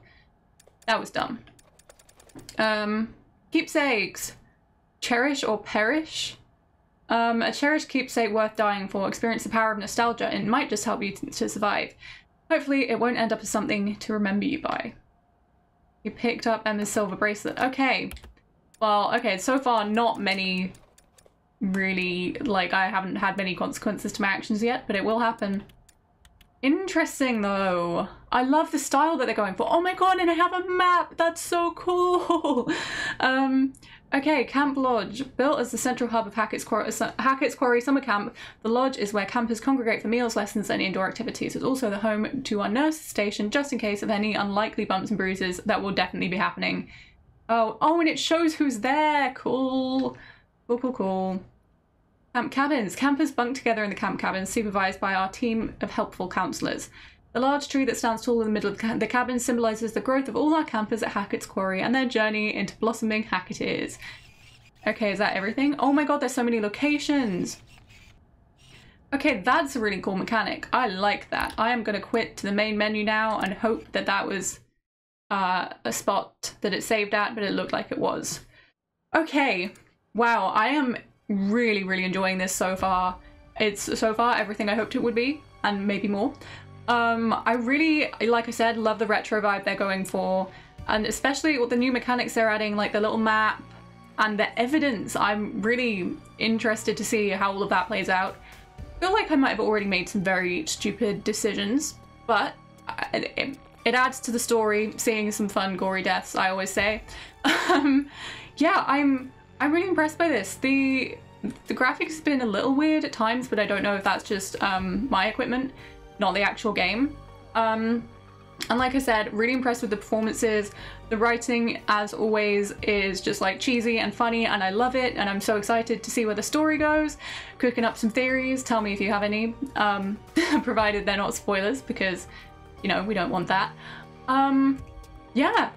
that was dumb. Um, keepsakes. Cherish or perish? Um, a cherished keepsake worth dying for. Experience the power of nostalgia and it might just help you to survive. Hopefully it won't end up as something to remember you by. You picked up Emma's silver bracelet. Okay. Well, okay, so far not many really, like, I haven't had many consequences to my actions yet, but it will happen. Interesting, though. I love the style that they're going for. Oh my god, and I have a map! That's so cool! um, okay, Camp Lodge. Built as the central hub of Hackett's Quarry, Hackett's Quarry Summer Camp, the lodge is where campers congregate for meals, lessons, and indoor activities. It's also the home to our nurse station, just in case of any unlikely bumps and bruises that will definitely be happening. Oh, oh, and it shows who's there! Cool. Cool, cool, cool. Camp cabins. Campers bunk together in the camp cabins, supervised by our team of helpful counselors. The large tree that stands tall in the middle of the cabin symbolizes the growth of all our campers at Hackett's Quarry and their journey into blossoming Hacketters. Okay, is that everything? Oh my god, there's so many locations! Okay, that's a really cool mechanic. I like that. I am going to quit to the main menu now and hope that that was uh, a spot that it saved at, but it looked like it was. Okay, wow, I am really, really enjoying this so far. It's so far everything I hoped it would be, and maybe more. Um, I really, like I said, love the retro vibe they're going for, and especially with the new mechanics they're adding, like the little map and the evidence. I'm really interested to see how all of that plays out. I feel like I might have already made some very stupid decisions, but it, it, adds to the story, seeing some fun, gory deaths, I always say. um, yeah, I'm I'm really impressed by this. The the graphics been a little weird at times, but I don't know if that's just um, my equipment, not the actual game. Um, and like I said, really impressed with the performances. The writing, as always, is just like cheesy and funny, and I love it. And I'm so excited to see where the story goes. Cooking up some theories. Tell me if you have any, um, provided they're not spoilers, because you know we don't want that. Um, yeah.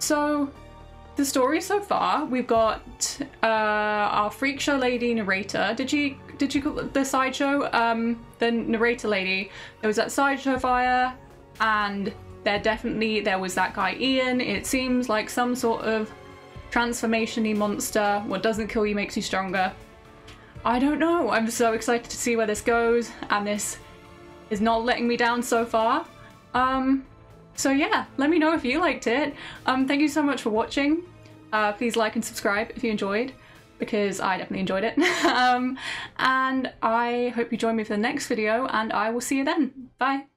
So the story so far, we've got uh, our freak show lady narrator. Did she? Did you call the sideshow? Um, the narrator lady. There was that sideshow fire, and there definitely there was that guy Ian. It seems like some sort of transformationy monster. What doesn't kill you makes you stronger. I don't know. I'm so excited to see where this goes, and this is not letting me down so far. Um, so yeah, let me know if you liked it. Um, thank you so much for watching. Uh, please like and subscribe if you enjoyed, because I definitely enjoyed it. um, and I hope you join me for the next video, and I will see you then. Bye.